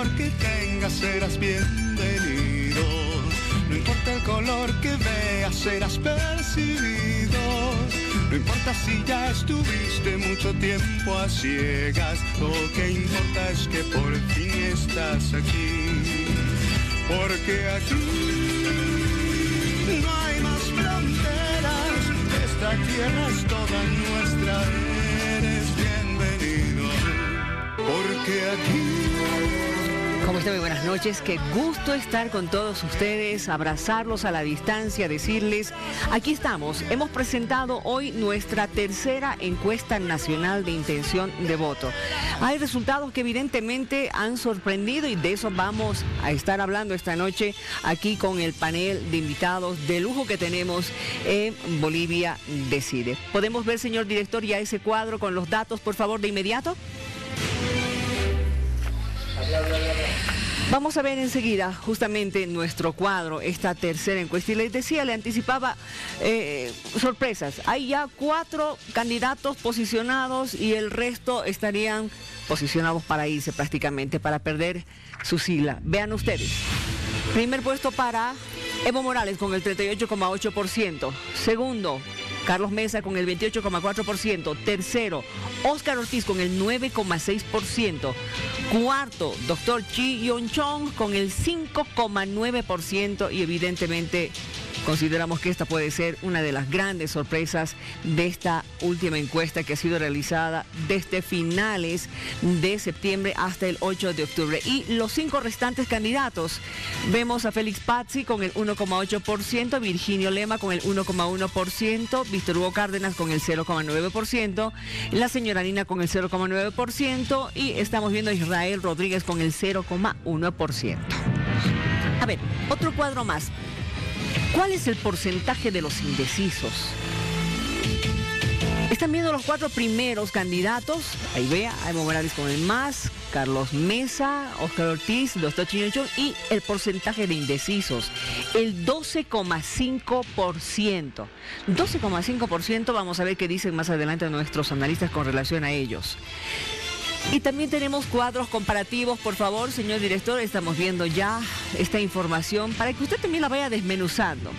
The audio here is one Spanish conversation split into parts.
color que tengas, serás bienvenido. No importa el color que veas, serás percibido. No importa si ya estuviste mucho tiempo a ciegas, lo que importa es que por fin estás aquí. Porque aquí no hay más fronteras, esta tierra es toda nuestra, eres bienvenido. Porque aquí ¿Cómo están? Muy buenas noches. Qué gusto estar con todos ustedes, abrazarlos a la distancia, decirles, aquí estamos. Hemos presentado hoy nuestra tercera encuesta nacional de intención de voto. Hay resultados que evidentemente han sorprendido y de eso vamos a estar hablando esta noche aquí con el panel de invitados de lujo que tenemos en Bolivia Decide. ¿Podemos ver, señor director, ya ese cuadro con los datos, por favor, de inmediato? Vamos a ver enseguida justamente nuestro cuadro, esta tercera encuesta. Y les decía, le anticipaba eh, sorpresas. Hay ya cuatro candidatos posicionados y el resto estarían posicionados para irse prácticamente, para perder su sigla. Vean ustedes. Primer puesto para Evo Morales con el 38,8%. Segundo, Carlos Mesa con el 28,4%. Tercero, Oscar Ortiz con el 9,6%. Cuarto, doctor Chi Yon Chong con el 5,9% y evidentemente Consideramos que esta puede ser una de las grandes sorpresas de esta última encuesta que ha sido realizada desde finales de septiembre hasta el 8 de octubre. Y los cinco restantes candidatos, vemos a Félix Pazzi con el 1,8%, Virginio Lema con el 1,1%, Víctor Hugo Cárdenas con el 0,9%, la señora Nina con el 0,9% y estamos viendo a Israel Rodríguez con el 0,1%. A ver, otro cuadro más. ¿Cuál es el porcentaje de los indecisos? Están viendo los cuatro primeros candidatos. Ahí vea, Evo Morales con el más, Carlos Mesa, Oscar Ortiz, Doctor Chinochón y el porcentaje de indecisos, el 12,5%. 12,5%, vamos a ver qué dicen más adelante nuestros analistas con relación a ellos. Y también tenemos cuadros comparativos, por favor, señor director, estamos viendo ya esta información para que usted también la vaya desmenuzando.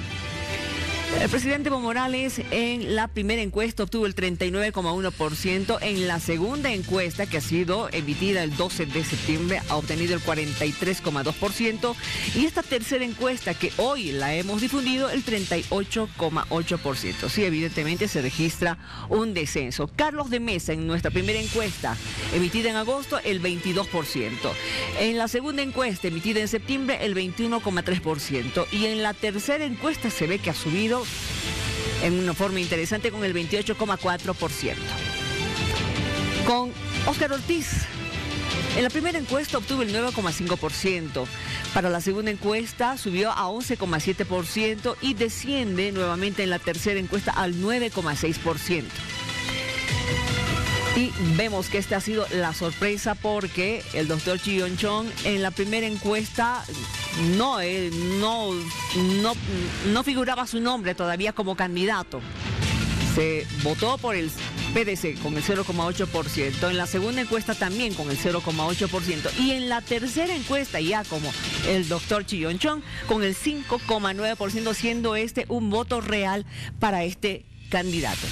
El presidente Evo Morales en la primera encuesta obtuvo el 39,1%. En la segunda encuesta, que ha sido emitida el 12 de septiembre, ha obtenido el 43,2%. Y esta tercera encuesta, que hoy la hemos difundido, el 38,8%. Sí, evidentemente se registra un descenso. Carlos de Mesa, en nuestra primera encuesta, emitida en agosto, el 22%. En la segunda encuesta, emitida en septiembre, el 21,3%. Y en la tercera encuesta se ve que ha subido en una forma interesante con el 28,4%. Con Oscar Ortiz, en la primera encuesta obtuvo el 9,5%. Para la segunda encuesta subió a 11,7% y desciende nuevamente en la tercera encuesta al 9,6%. Y vemos que esta ha sido la sorpresa porque el doctor Chong en la primera encuesta no, no, no, no figuraba su nombre todavía como candidato. Se votó por el PDC con el 0,8%, en la segunda encuesta también con el 0,8% y en la tercera encuesta ya como el doctor Chillon Chong con el 5,9%, siendo este un voto real para este candidato.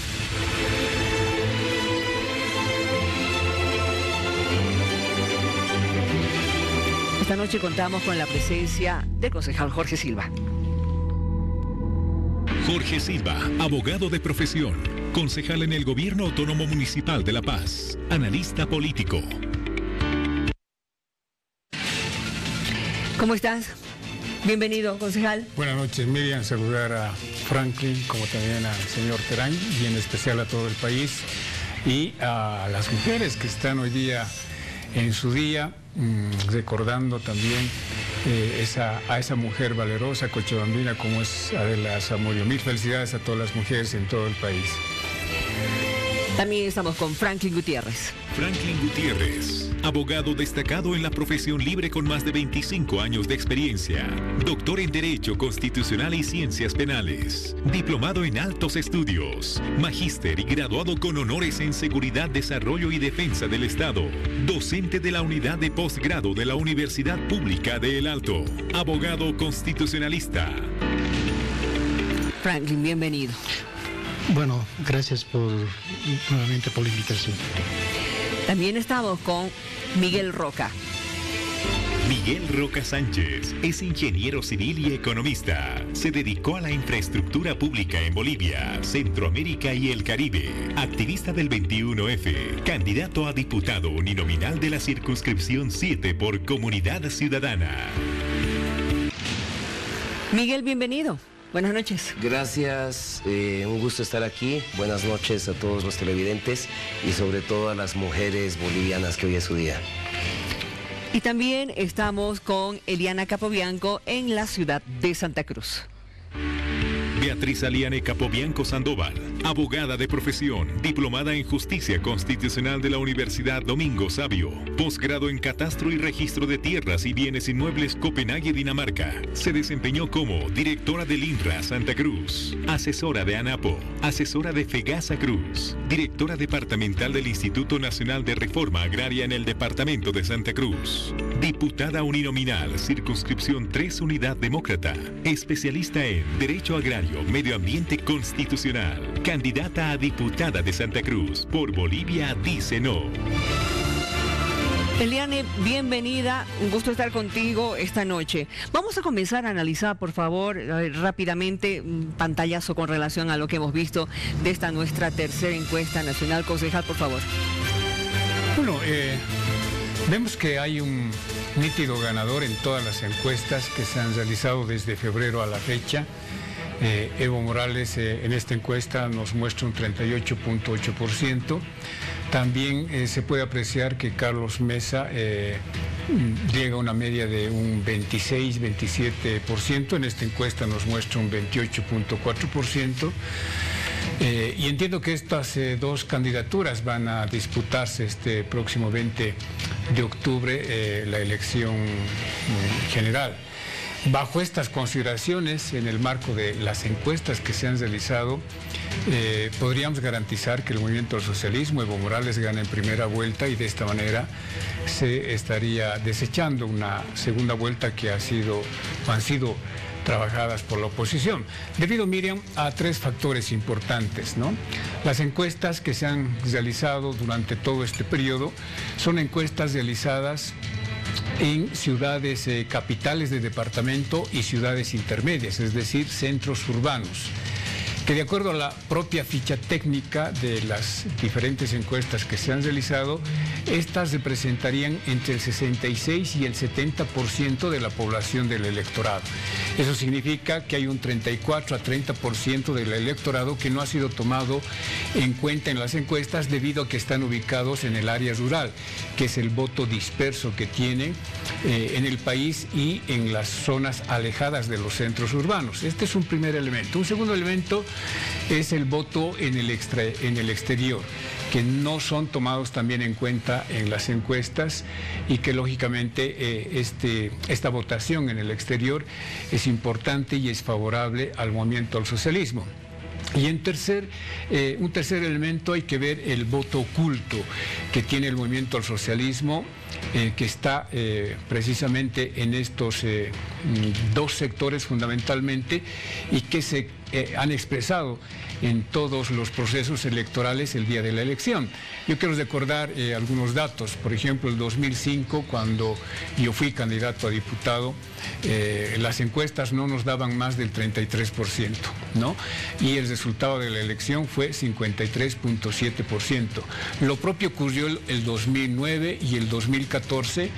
Esta noche contamos con la presencia del concejal Jorge Silva. Jorge Silva, abogado de profesión, concejal en el Gobierno Autónomo Municipal de La Paz, analista político. ¿Cómo estás? Bienvenido, concejal. Buenas noches, Miriam. Saludar a Franklin, como también al señor Terán, y en especial a todo el país, y a las mujeres que están hoy día en su día Mm, recordando también eh, a esa mujer valerosa, cochabambina, como es Adela Zamudio. Mil felicidades a todas las mujeres en todo el país. También estamos con Franklin Gutiérrez. Franklin Gutiérrez. Abogado destacado en la profesión libre con más de 25 años de experiencia, doctor en Derecho Constitucional y Ciencias Penales, diplomado en altos estudios, magíster y graduado con honores en Seguridad, Desarrollo y Defensa del Estado, docente de la Unidad de Postgrado de la Universidad Pública de El Alto, abogado constitucionalista. Franklin, bienvenido. Bueno, gracias por nuevamente por la invitación. También estamos con Miguel Roca. Miguel Roca Sánchez es ingeniero civil y economista. Se dedicó a la infraestructura pública en Bolivia, Centroamérica y el Caribe. Activista del 21F, candidato a diputado uninominal de la circunscripción 7 por Comunidad Ciudadana. Miguel, bienvenido. Buenas noches. Gracias, eh, un gusto estar aquí. Buenas noches a todos los televidentes y sobre todo a las mujeres bolivianas que hoy es su día. Y también estamos con Eliana Capobianco en la ciudad de Santa Cruz. Beatriz Aliane Capobianco Sandoval, abogada de profesión, diplomada en Justicia Constitucional de la Universidad Domingo Sabio, posgrado en Catastro y Registro de Tierras y Bienes Inmuebles Copenhague, Dinamarca. Se desempeñó como directora del INRA Santa Cruz, asesora de ANAPO, asesora de FEGASA Cruz, directora departamental del Instituto Nacional de Reforma Agraria en el Departamento de Santa Cruz, diputada uninominal, circunscripción 3 Unidad Demócrata, especialista en Derecho Agrario Medio Ambiente Constitucional. Candidata a diputada de Santa Cruz por Bolivia dice no. Eliane, bienvenida. Un gusto estar contigo esta noche. Vamos a comenzar a analizar, por favor, rápidamente un pantallazo con relación a lo que hemos visto de esta nuestra tercera encuesta nacional. Concejal, por favor. Bueno, eh, vemos que hay un nítido ganador en todas las encuestas que se han realizado desde febrero a la fecha. Eh, Evo Morales eh, en esta encuesta nos muestra un 38.8%. También eh, se puede apreciar que Carlos Mesa llega a una media de un 26-27%. En esta encuesta nos muestra un 28.4%. y entiendo que estas dos candidaturas van a disputarse este próximo 20 de octubre la elección general. Bajo estas consideraciones, en el marco de las encuestas que se han realizado, eh, podríamos garantizar que el movimiento del socialismo, Evo Morales, gana en primera vuelta y de esta manera se estaría desechando una segunda vuelta que ha sido, han sido trabajadas por la oposición, debido, Miriam, a tres factores importantes. ¿no? Las encuestas que se han realizado durante todo este periodo son encuestas realizadas en ciudades eh, capitales de departamento y ciudades intermedias, es decir, centros urbanos que de acuerdo a la propia ficha técnica de las diferentes encuestas que se han realizado, estas representarían entre el 66 y el 70% de la población del electorado. Eso significa que hay un 34 a 30% del electorado que no ha sido tomado en cuenta en las encuestas debido a que están ubicados en el área rural, que es el voto disperso que tienen eh, en el país y en las zonas alejadas de los centros urbanos. Este es un primer elemento. Un segundo elemento es el voto en el, en el exterior que no son tomados también en cuenta en las encuestas y que lógicamente eh, este, esta votación en el exterior es importante y es favorable al movimiento al socialismo. Y en tercer, eh, un tercer elemento hay que ver el voto oculto que tiene el movimiento al socialismo, eh, que está precisamente en estos dos sectores fundamentalmente y que se eh, han expresado en todos los procesos electorales el día de la elección. Yo quiero recordar eh, algunos datos. Por ejemplo, el 2005, cuando yo fui candidato a diputado, eh, las encuestas no nos daban más del 33%, ¿no? Y el resultado de la elección fue 53.7%. Lo propio ocurrió el 2009 y el 2014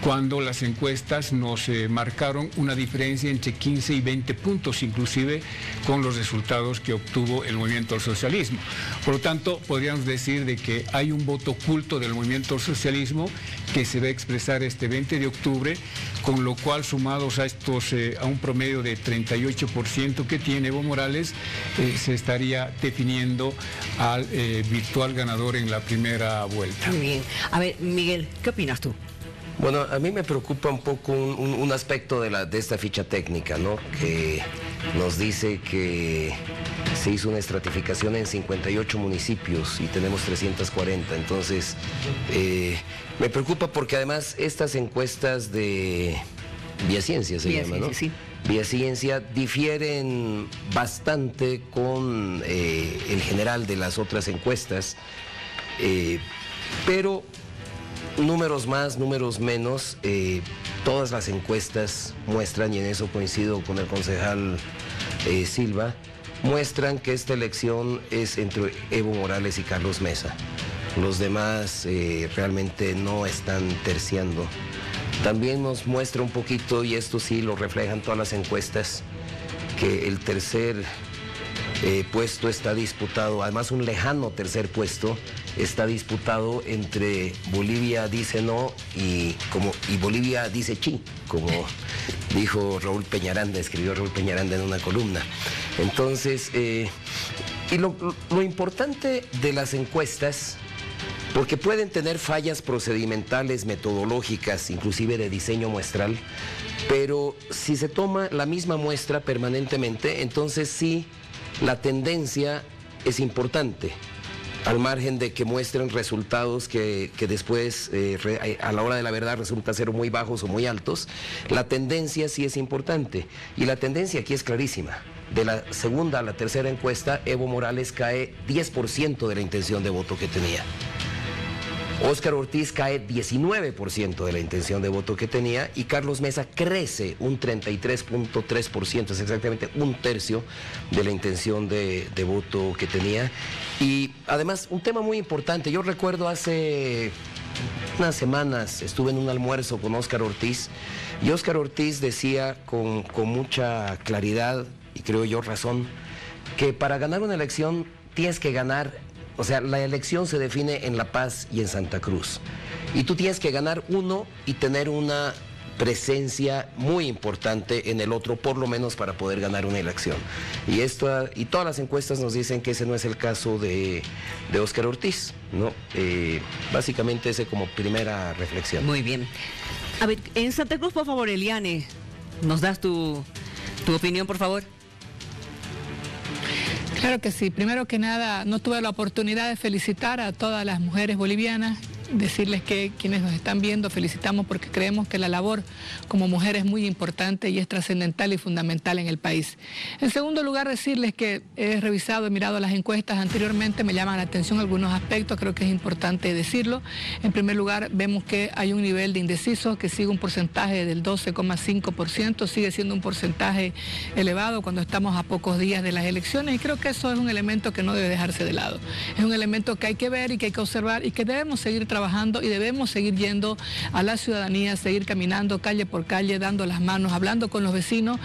cuando las encuestas nos eh, marcaron una diferencia entre 15 y 20 puntos, inclusive con los resultados que obtuvo el movimiento al socialismo. Por lo tanto, podríamos decir de que hay un voto oculto del movimiento al socialismo que se va a expresar este 20 de octubre, con lo cual sumados a estos eh, a un promedio de 38% que tiene Evo Morales, eh, se estaría definiendo al virtual ganador en la primera vuelta. Muy bien. A ver, Miguel, ¿qué opinas? Opinas tú? Bueno, a mí me preocupa un poco un, aspecto de, la, de esta ficha técnica, ¿no? Que nos dice que se hizo una estratificación en 58 municipios y tenemos 340. Entonces, eh, me preocupa porque además estas encuestas de Vía Ciencia se llama, ¿no? Sí. Vía Ciencia difieren bastante con eh, el general de las otras encuestas, eh, pero números más, números menos, eh, todas las encuestas muestran, y en eso coincido con el concejal Silva, muestran que esta elección es entre Evo Morales y Carlos Mesa. Los demás realmente no están terciando también nos muestra un poquito, y esto sí lo reflejan todas las encuestas, que el tercer eh, puesto está disputado, además un lejano tercer puesto, está disputado entre Bolivia dice no y, como, y Bolivia dice chi, como dijo Raúl Peñaranda, escribió Raúl Peñaranda en una columna. Entonces, eh, y lo importante de las encuestas porque pueden tener fallas procedimentales, metodológicas, inclusive de diseño muestral, pero si se toma la misma muestra permanentemente, entonces sí, la tendencia es importante al margen de que muestren resultados que, después eh, a la hora de la verdad resulta ser muy bajos o muy altos, la tendencia sí es importante. Y la tendencia aquí es clarísima. De la segunda a la tercera encuesta, Evo Morales cae 10% de la intención de voto que tenía. Óscar Ortiz cae 19% de la intención de voto que tenía y Carlos Mesa crece un 33.3%, es exactamente un tercio de la intención de, voto que tenía. Y además, un tema muy importante, yo recuerdo hace unas semanas estuve en un almuerzo con Óscar Ortiz y Óscar Ortiz decía con, con mucha claridad, y creo yo razón, que para ganar una elección tienes que ganar o sea, la elección se define en La Paz y en Santa Cruz. Y tú tienes que ganar uno y tener una presencia muy importante en el otro, por lo menos para poder ganar una elección. Y, esto, y todas las encuestas nos dicen que ese no es el caso de, Óscar Ortiz. ¿no? Eh, básicamente ese como primera reflexión. Muy bien. A ver, en Santa Cruz, por favor, Eliane, ¿nos das tu, tu opinión, por favor? Claro que sí. Primero que nada, no tuve la oportunidad de felicitar a todas las mujeres bolivianas decirles que quienes nos están viendo felicitamos porque creemos que la labor como mujer es muy importante y es trascendental y fundamental en el país. En segundo lugar, decirles que he revisado, he mirado las encuestas anteriormente, me llaman la atención algunos aspectos, creo que es importante decirlo. En primer lugar, vemos que hay un nivel de indecisos que sigue un porcentaje del 12,5%, sigue siendo un porcentaje elevado cuando estamos a pocos días de las elecciones y creo que eso es un elemento que no debe dejarse de lado. Es un elemento que hay que ver y que hay que observar y que debemos seguir trabajando trabajando y debemos seguir yendo a la ciudadanía, seguir caminando calle por calle, dando las manos, hablando con los vecinos.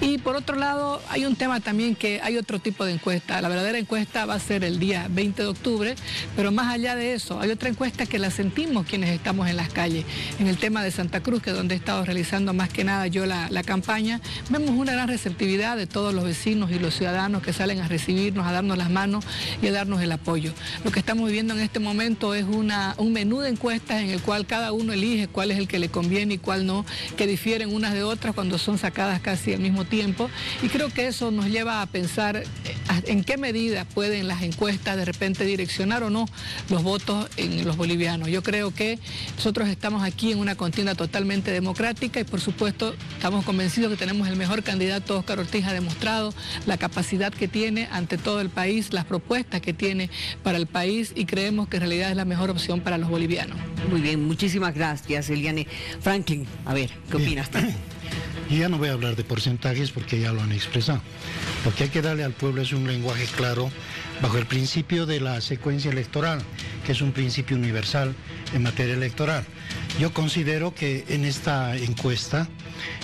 Y por otro lado, hay un tema también que hay otro tipo de encuesta. La verdadera encuesta va a ser el día 20 de octubre, pero más allá de eso, hay otra encuesta que la sentimos quienes estamos en las calles. En el tema de Santa Cruz, que es donde he estado realizando más que nada yo la, la campaña, vemos una gran receptividad de todos los vecinos y los ciudadanos que salen a recibirnos, a darnos las manos y a darnos el apoyo. Lo que estamos viviendo en este momento es una, un menú de encuestas en el cual cada uno elige cuál es el que le conviene y cuál no, que difieren unas de otras cuando son sacadas casi al mismo tiempo. Y creo que eso nos lleva a pensar eh, en qué medida pueden las encuestas de repente direccionar o no los votos en los bolivianos. Yo creo que nosotros estamos aquí en una contienda totalmente democrática y por supuesto estamos convencidos que tenemos el mejor candidato, Oscar Ortiz ha demostrado la capacidad que tiene ante todo el país, las propuestas que tiene para el país y creemos que en realidad es la mejor opción para los bolivianos. Muy bien, muchísimas gracias, Eliane. Franklin, a ver, ¿qué opinas tú? Yo ya no voy a hablar de porcentajes porque ya lo han expresado. Lo que hay que darle al pueblo es un lenguaje claro bajo el principio de la secuencia electoral, que es un principio universal en materia electoral. Yo considero que en esta encuesta,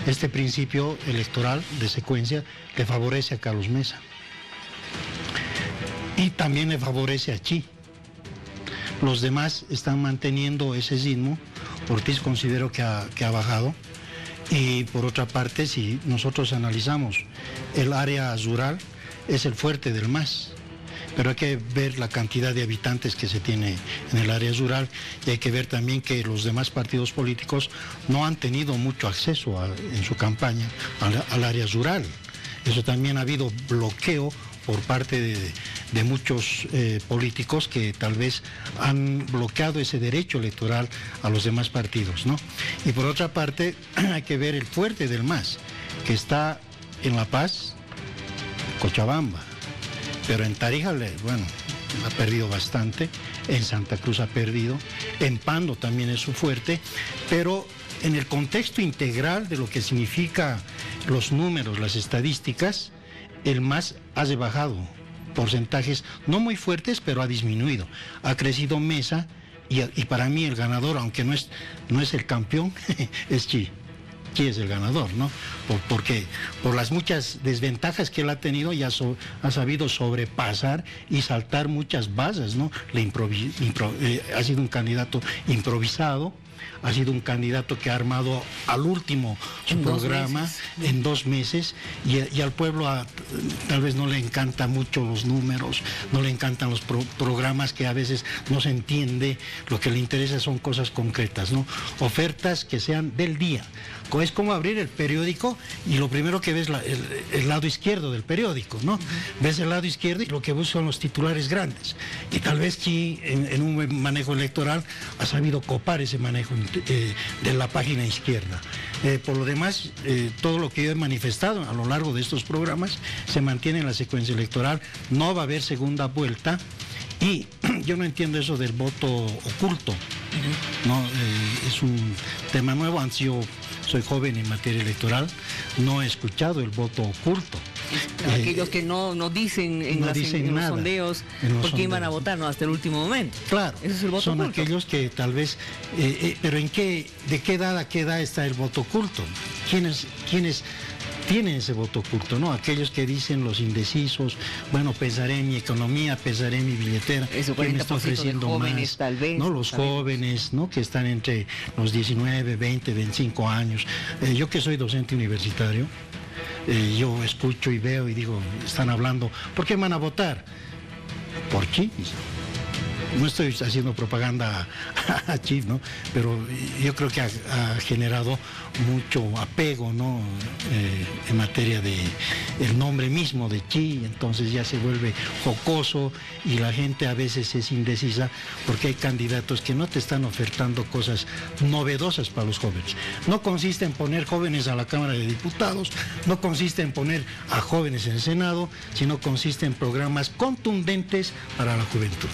este principio electoral de secuencia le favorece a Carlos Mesa. Y también le favorece a Chi. Los demás están manteniendo ese sismo. Ortiz considero que ha, que ha bajado. Y por otra parte, si nosotros analizamos el área rural, es el fuerte del MAS. pero hay que ver la cantidad de habitantes que se tiene en el área rural y hay que ver también que los demás partidos políticos no han tenido mucho acceso en su campaña al, área rural. Eso también ha habido bloqueo por parte de, muchos eh, políticos que tal vez han bloqueado ese derecho electoral a los demás partidos. ¿no? Y por otra parte, hay que ver el fuerte del MAS, que está en La Paz, Cochabamba, pero en Tarija, bueno, ha perdido bastante, en Santa Cruz ha perdido, en Pando también es su fuerte, pero en el contexto integral de lo que significa los números, las estadísticas, el MAS ha rebajado porcentajes no muy fuertes, pero ha disminuido. Ha crecido Mesa y, para mí el ganador, aunque no es, no es el campeón, es Chi. Chi es el ganador, ¿no? porque por las muchas desventajas que él ha tenido, ya ha sabido sobrepasar y saltar muchas bases, ¿no? Le eh, ha sido un candidato improvisado, ha sido un candidato que ha armado al último su programa en dos meses y, al pueblo tal vez no le encanta mucho los números, no le encantan los programas que a veces no se entiende, lo que le interesa son cosas concretas, ¿no? Ofertas que sean del día. Es como abrir el periódico y lo primero que ves es el, lado izquierdo del periódico, ¿no? Ves el lado izquierdo y lo que buscan son los titulares grandes. Y tal vez sí en, un manejo electoral ha sabido copar ese manejo eh, de la página izquierda. Eh, por lo demás, eh, todo lo que yo he manifestado a lo largo de estos programas se mantiene en la secuencia electoral. No va a haber segunda vuelta. Y yo no entiendo eso del voto oculto. No, es un tema nuevo. Han sido soy joven en materia electoral, no he escuchado el voto oculto. Aquellos que no, no dicen en, los sondeos por quién van a votar no, hasta el último momento. Claro, son aquellos que tal vez, eh, eh, pero ¿en qué, de qué edad a qué edad está el voto oculto? ¿Quiénes, quiénes tienen ese voto oculto, ¿no? Aquellos que dicen los indecisos, bueno, pesaré mi economía, pesaré mi billetera, Eso, me está ofreciendo jóvenes, más? Tal vez, ¿no? Los jóvenes, ¿no? Que están entre los 19, 20, 25 años. Eh, yo que soy docente universitario, eh, yo escucho y veo y digo, están hablando, ¿por qué van a votar? Por qué? No estoy haciendo propaganda a Chip, ¿no? Pero yo creo que ha, generado mucho apego, ¿no? Eh, en materia de el nombre mismo de Chi, entonces ya se vuelve jocoso y la gente a veces es indecisa porque hay candidatos que no te están ofertando cosas novedosas para los jóvenes. No consiste en poner jóvenes a la Cámara de Diputados, no consiste en poner a jóvenes en el Senado, sino consiste en programas contundentes para la juventud.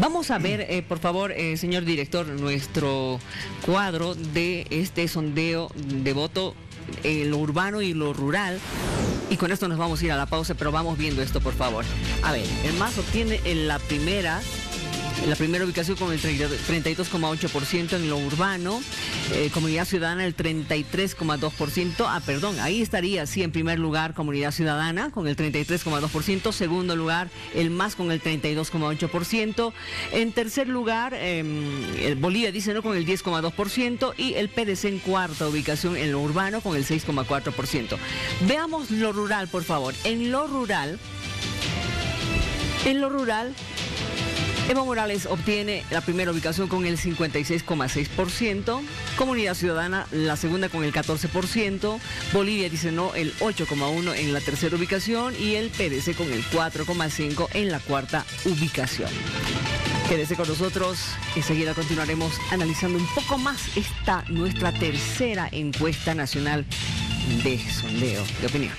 Vamos a ver, eh, por favor, eh, señor director, nuestro cuadro de este sondeo de voto eh, lo urbano y lo rural. Y con esto nos vamos a ir a la pausa, pero vamos viendo esto, por favor. A ver, el MAS obtiene en la primera la primera ubicación con el 32,8% en lo urbano, eh, Comunidad Ciudadana el 33,2%, ah, perdón, ahí estaría, sí, en primer lugar Comunidad Ciudadana con el 33,2%, segundo lugar el MAS con el 32,8%, en tercer lugar eh, Bolivia dice no con el 10,2% y el PDC en cuarta ubicación en lo urbano con el 6,4%. Veamos lo rural, por favor. En lo rural, en lo rural, Evo Morales obtiene la primera ubicación con el 56,6%, Comunidad Ciudadana la segunda con el 14%, Bolivia dice no el 8,1% en la tercera ubicación y el PDC con el 4,5% en la cuarta ubicación. Quédese con nosotros, enseguida continuaremos analizando un poco más esta nuestra tercera encuesta nacional de sondeo de opinión.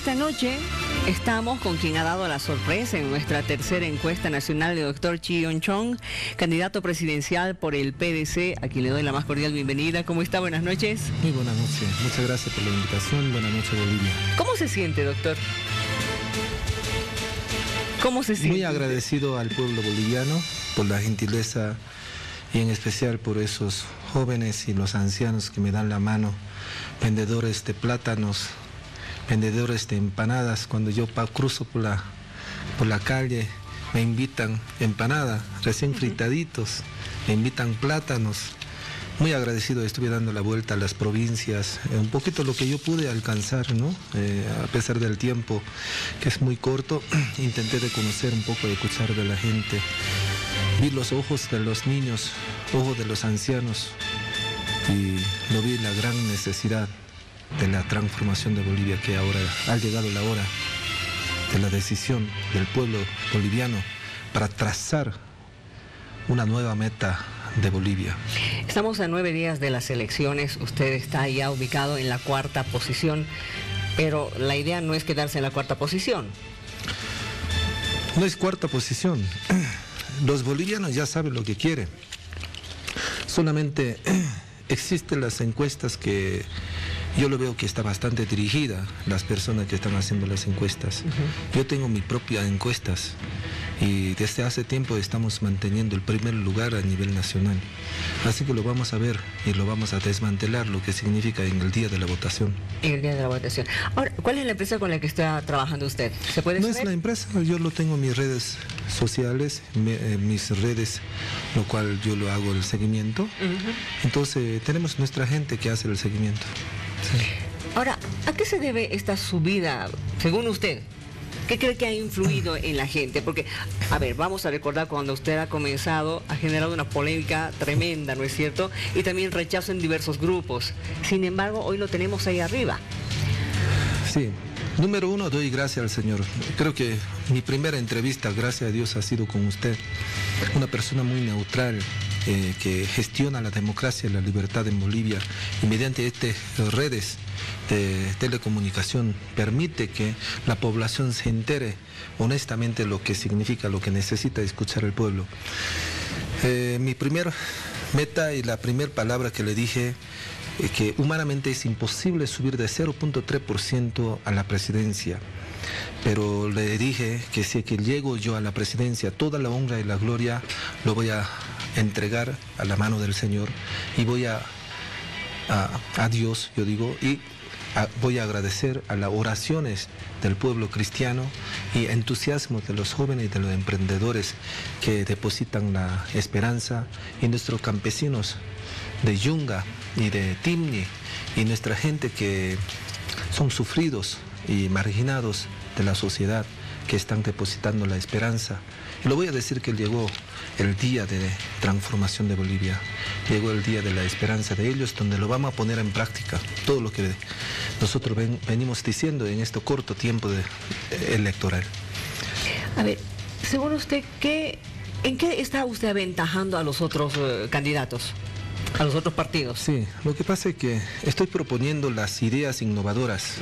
Esta noche estamos con quien ha dado la sorpresa en nuestra tercera encuesta nacional de doctor Chiyon Chong, candidato presidencial por el PDC, a quien le doy la más cordial bienvenida. ¿Cómo está? Buenas noches. Muy buenas noches. Muchas gracias por la invitación. Buenas noches, Bolivia. ¿Cómo se siente, doctor? ¿Cómo se siente? Muy agradecido al pueblo boliviano por la gentileza y en especial por esos jóvenes y los ancianos que me dan la mano, vendedores de plátanos, vendedores de empanadas. Cuando yo cruzo por la, por la calle, me invitan empanada, recién fritaditos, me invitan plátanos. Muy agradecido, estuve dando la vuelta a las provincias, un poquito lo que yo pude alcanzar, ¿no? Eh, a pesar del tiempo que es muy corto, intenté de conocer un poco, de escuchar de la gente. Vi los ojos de los niños, ojos de los ancianos y lo vi la gran necesidad de la transformación de Bolivia, que ahora ha llegado la hora de la decisión del pueblo boliviano para trazar una nueva meta de Bolivia. Estamos a nueve días de las elecciones, usted está ya ubicado en la cuarta posición, pero la idea no es quedarse en la cuarta posición. No es cuarta posición. Los bolivianos ya saben lo que quieren. Solamente existen las encuestas que yo lo veo que está bastante dirigida las personas que están haciendo las encuestas. Yo tengo mi propia encuestas y desde hace tiempo estamos manteniendo el primer lugar a nivel nacional. Así que lo vamos a ver y lo vamos a desmantelar, lo que significa en el día de la votación. En el día de la votación. Ahora, ¿cuál es la empresa con la que está trabajando usted? ¿Se puede No es la empresa, yo lo tengo en mis redes sociales, eh, mis redes, lo cual yo lo hago el seguimiento. Entonces tenemos nuestra gente que hace el seguimiento. Ahora, ¿a qué se debe esta subida, según usted? ¿Qué cree que ha influido en la gente? Porque, a ver, vamos a recordar cuando usted ha comenzado, ha generado una polémica tremenda, ¿no es cierto? Y también rechazo en diversos grupos. Sin embargo, hoy lo tenemos ahí arriba. Sí. Número uno, doy gracias al Señor. Creo que mi primera entrevista, gracias a Dios, ha sido con usted. Una persona muy neutral, eh, que gestiona la democracia y la libertad en Bolivia y mediante estas redes de telecomunicación permite que la población se entere honestamente lo que significa, lo que necesita escuchar el pueblo. Eh, mi primera meta y la primera palabra que le dije es eh, que humanamente es imposible subir de 0.3% a la presidencia pero le dije que si que llego yo a la presidencia, toda la honra y la gloria lo voy a entregar a la mano del Señor y voy a, a, Dios, yo digo, y voy a agradecer a las oraciones del pueblo cristiano y entusiasmo de los jóvenes y de los emprendedores que depositan la esperanza y nuestros campesinos de Yunga y de Timni y nuestra gente que son sufridos y marginados de la sociedad que están depositando la esperanza. Lo voy a decir que llegó el día de transformación de Bolivia, llegó el día de la esperanza de ellos, donde lo vamos a poner en práctica, todo lo que nosotros venimos diciendo en este corto tiempo de, eh, electoral. A ver, según usted, ¿qué, ¿en qué está usted aventajando a los otros eh, candidatos? a los otros partidos. Sí, lo que pasa es que estoy proponiendo las ideas innovadoras.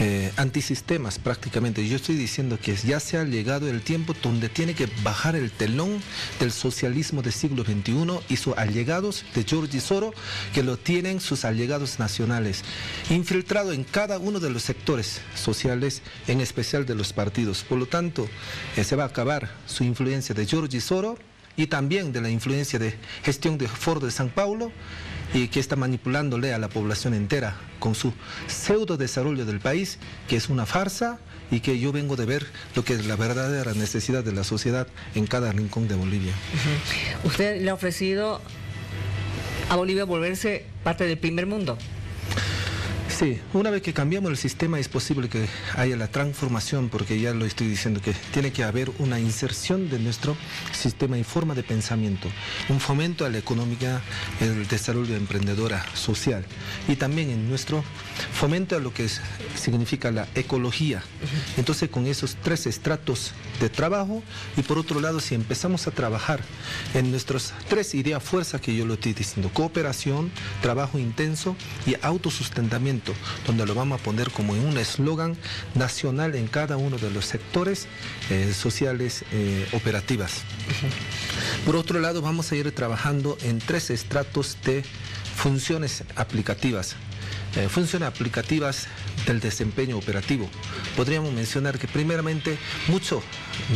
Eh, antisistemas prácticamente. Yo estoy diciendo que ya se ha llegado el tiempo donde tiene que bajar el telón del socialismo del siglo XXI y sus allegados de George Soro, que lo tienen sus allegados nacionales, infiltrado en cada uno de los sectores sociales, en especial de los partidos. Por lo tanto, eh, se va a acabar su influencia de George Soro y también de la influencia de gestión de Ford de San Paulo y que está manipulándole a la población entera con su pseudo desarrollo del país, que es una farsa y que yo vengo de ver lo que es la verdadera necesidad de la sociedad en cada rincón de Bolivia. ¿Usted le ha ofrecido a Bolivia volverse parte del primer mundo? Sí, una vez que cambiamos el sistema es posible que haya la transformación, porque ya lo estoy diciendo, que tiene que haber una inserción de nuestro sistema y forma de pensamiento, un fomento a la económica, el desarrollo emprendedora social y también en nuestro fomento a lo que significa la ecología. Entonces con esos tres estratos de trabajo y por otro lado si empezamos a trabajar en nuestras tres ideas fuerza que yo lo estoy diciendo, cooperación, trabajo intenso y autosustentamiento donde lo vamos a poner como en un eslogan nacional en cada uno de los sectores eh, sociales eh, operativas. Por otro lado, vamos a ir trabajando en tres estratos de funciones aplicativas. Eh, funciones aplicativas del desempeño operativo. Podríamos mencionar que primeramente mucho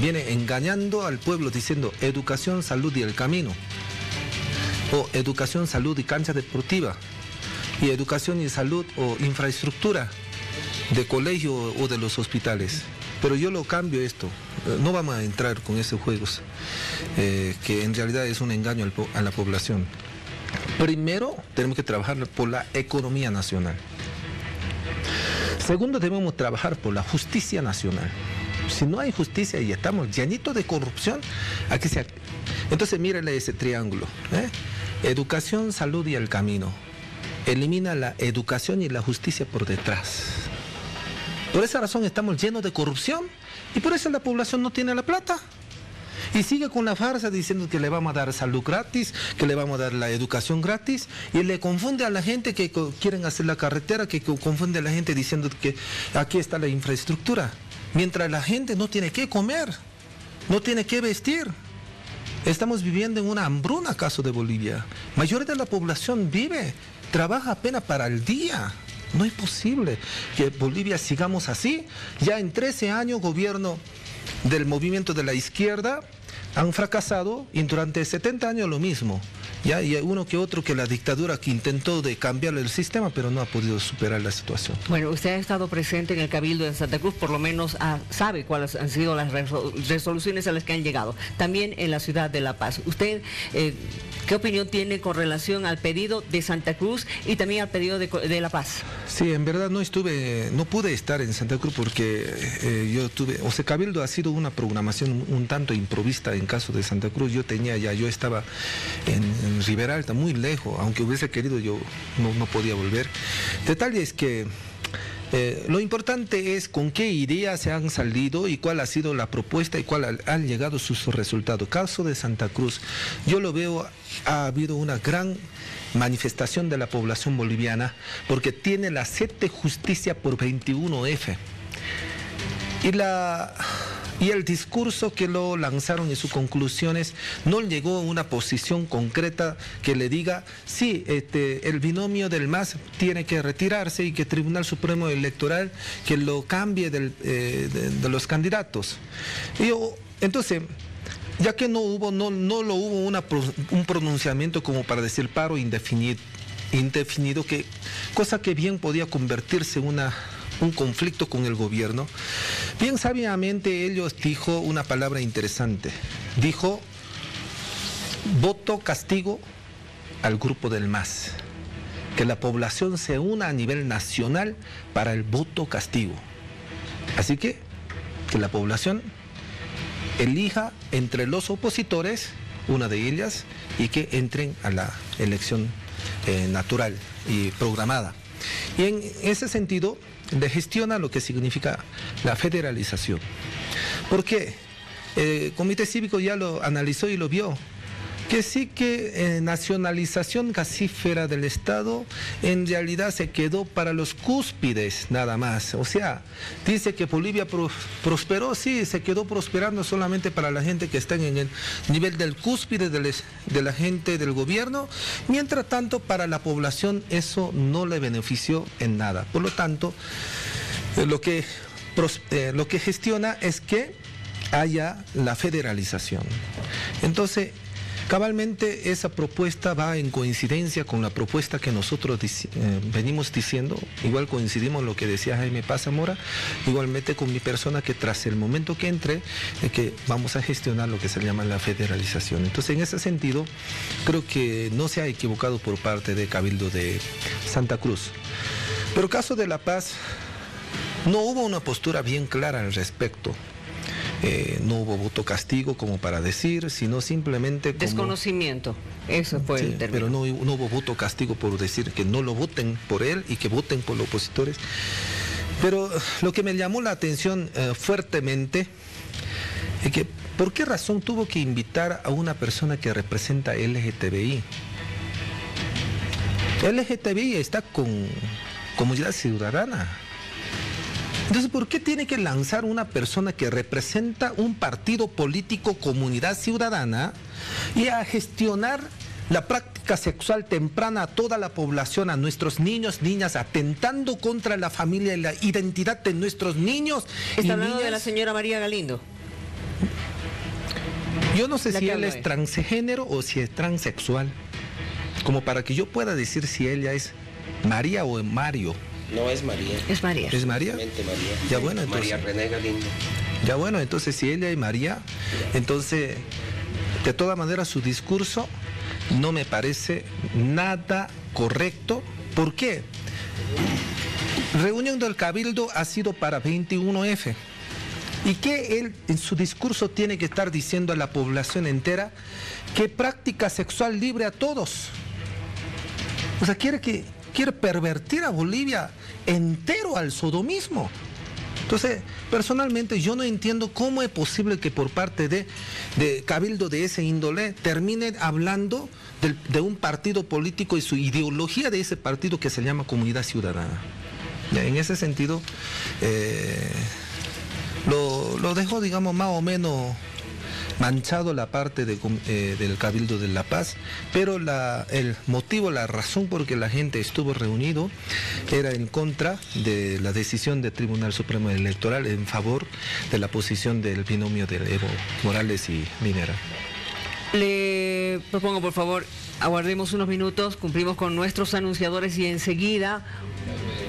viene engañando al pueblo diciendo educación, salud y el camino. O educación, salud y cancha deportiva. Y educación y salud o infraestructura de colegio o de los hospitales. Pero yo lo cambio esto. Eh, no vamos a entrar con esos juegos, eh, que en realidad es un engaño a la población. Primero, tenemos que trabajar por la economía nacional. Segundo, debemos trabajar por la justicia nacional. Si no hay justicia y estamos llenitos de corrupción, aquí se... Entonces mírenle ese triángulo. ¿eh? Educación, salud y el camino. Elimina la educación y la justicia por detrás. Por esa razón estamos llenos de corrupción y por eso la población no tiene la plata. Y sigue con la farsa diciendo que le vamos a dar salud gratis, que le vamos a dar la educación gratis, y le confunde a la gente que quieren hacer la carretera, que confunde a la gente diciendo que aquí está la infraestructura. Mientras la gente no tiene que comer, no tiene que vestir. Estamos viviendo en una hambruna caso de Bolivia. Mayor de la población vive, trabaja apenas para el día. No es posible que Bolivia sigamos así. Ya en 13 años gobierno del movimiento de la izquierda han fracasado y durante 70 años lo mismo. ¿ya? Y hay uno que otro que la dictadura que intentó de cambiar el sistema, pero no ha podido superar la situación. Bueno, usted ha estado presente en el Cabildo de Santa Cruz, por lo menos ah, sabe cuáles han sido las resoluciones a las que han llegado. También en la ciudad de La Paz. Usted... Eh, ¿Qué opinión tiene con relación al pedido de Santa Cruz y también al pedido de, La Paz? Sí, en verdad no estuve, no pude estar en Santa Cruz porque eh, yo tuve, o sea, Cabildo ha sido una programación un tanto improvista en caso de Santa Cruz. Yo tenía ya, yo estaba en, en Rivera Alta, muy lejos, aunque hubiese querido yo no, no podía volver. Detalle es que eh, lo importante es con qué ideas se han salido y cuál ha sido la propuesta y cuál han llegado sus resultados. Caso de Santa Cruz, yo lo veo, ha habido una gran manifestación de la población boliviana porque tiene la sed de justicia por 21F. Y la y el discurso que lo lanzaron en sus conclusiones no llegó a una posición concreta que le diga, sí, este, el binomio del MAS tiene que retirarse y que el Tribunal Supremo Electoral que lo cambie eh, de, los candidatos. entonces, ya que no hubo, no, no lo hubo un pronunciamiento como para decir paro indefinido, indefinido que, cosa que bien podía convertirse en una un conflicto con el gobierno, bien sabiamente ellos dijo una palabra interesante. Dijo, voto castigo al grupo del MAS. Que la población se una a nivel nacional para el voto castigo. Así que, que la población elija entre los opositores, una de ellas, y que entren a la elección eh, natural y programada. Y en ese sentido, le gestiona lo que significa la federalización. ¿Por qué? El Comité Cívico ya lo analizó y lo vio que sí que eh, nacionalización gasífera del Estado en realidad se quedó para los cúspides nada más. O sea, dice que Bolivia prosperó, sí, se quedó prosperando solamente para la gente que está en el nivel del cúspide de la gente del gobierno, mientras tanto para la población eso no le benefició en nada. Por lo tanto, eh, lo que, eh, lo que gestiona es que haya la federalización. Entonces, Cabalmente esa propuesta va en coincidencia con la propuesta que nosotros eh, venimos diciendo, igual coincidimos lo que decía Jaime Pazamora, igualmente con mi persona que tras el momento que entre, eh, que vamos a gestionar lo que se llama la federalización. Entonces en ese sentido, creo que no se ha equivocado por parte de Cabildo de Santa Cruz. Pero caso de La Paz, no hubo una postura bien clara al respecto. Eh, no hubo voto castigo como para decir, sino simplemente Desconocimiento, eso fue el término. Pero no, hubo voto castigo por decir que no lo voten por él y que voten por los opositores. Pero lo que me llamó la atención eh, fuertemente es que, ¿por qué razón tuvo que invitar a una persona que representa LGTBI? LGTBI está con comunidad ciudadana. Entonces, ¿por qué tiene que lanzar una persona que representa un partido político, comunidad ciudadana, y a gestionar la práctica sexual temprana a toda la población, a nuestros niños, niñas, atentando contra la familia y la identidad de nuestros niños? Está hablando de la señora María Galindo. Yo no sé si él es transgénero o si es transexual, como para que yo pueda decir si ella es María o Mario. No es María. Es María. ¿Es María? María. Ya bueno, entonces. María René Galindo. Ya bueno, entonces si ella es María, entonces de todas maneras su discurso no me parece nada correcto. ¿Por qué? Reunión del Cabildo ha sido para 21F. ¿Y qué él en su discurso tiene que estar diciendo a la población entera? Que práctica sexual libre a todos. O sea, quiere que quiere pervertir a Bolivia entero al sodomismo. Entonces, personalmente yo no entiendo cómo es posible que por parte de, de Cabildo de ese índole termine hablando de, un partido político y su ideología de ese partido que se llama Comunidad Ciudadana. En ese sentido, eh, lo dejo, digamos, más o menos manchado la parte eh, del Cabildo de La Paz, pero el motivo, la razón por que la gente estuvo reunido era en contra de la decisión del Tribunal Supremo Electoral en favor de la posición del binomio de Evo Morales y Minera. Propongo, por favor, aguardemos unos minutos, cumplimos con nuestros anunciadores y enseguida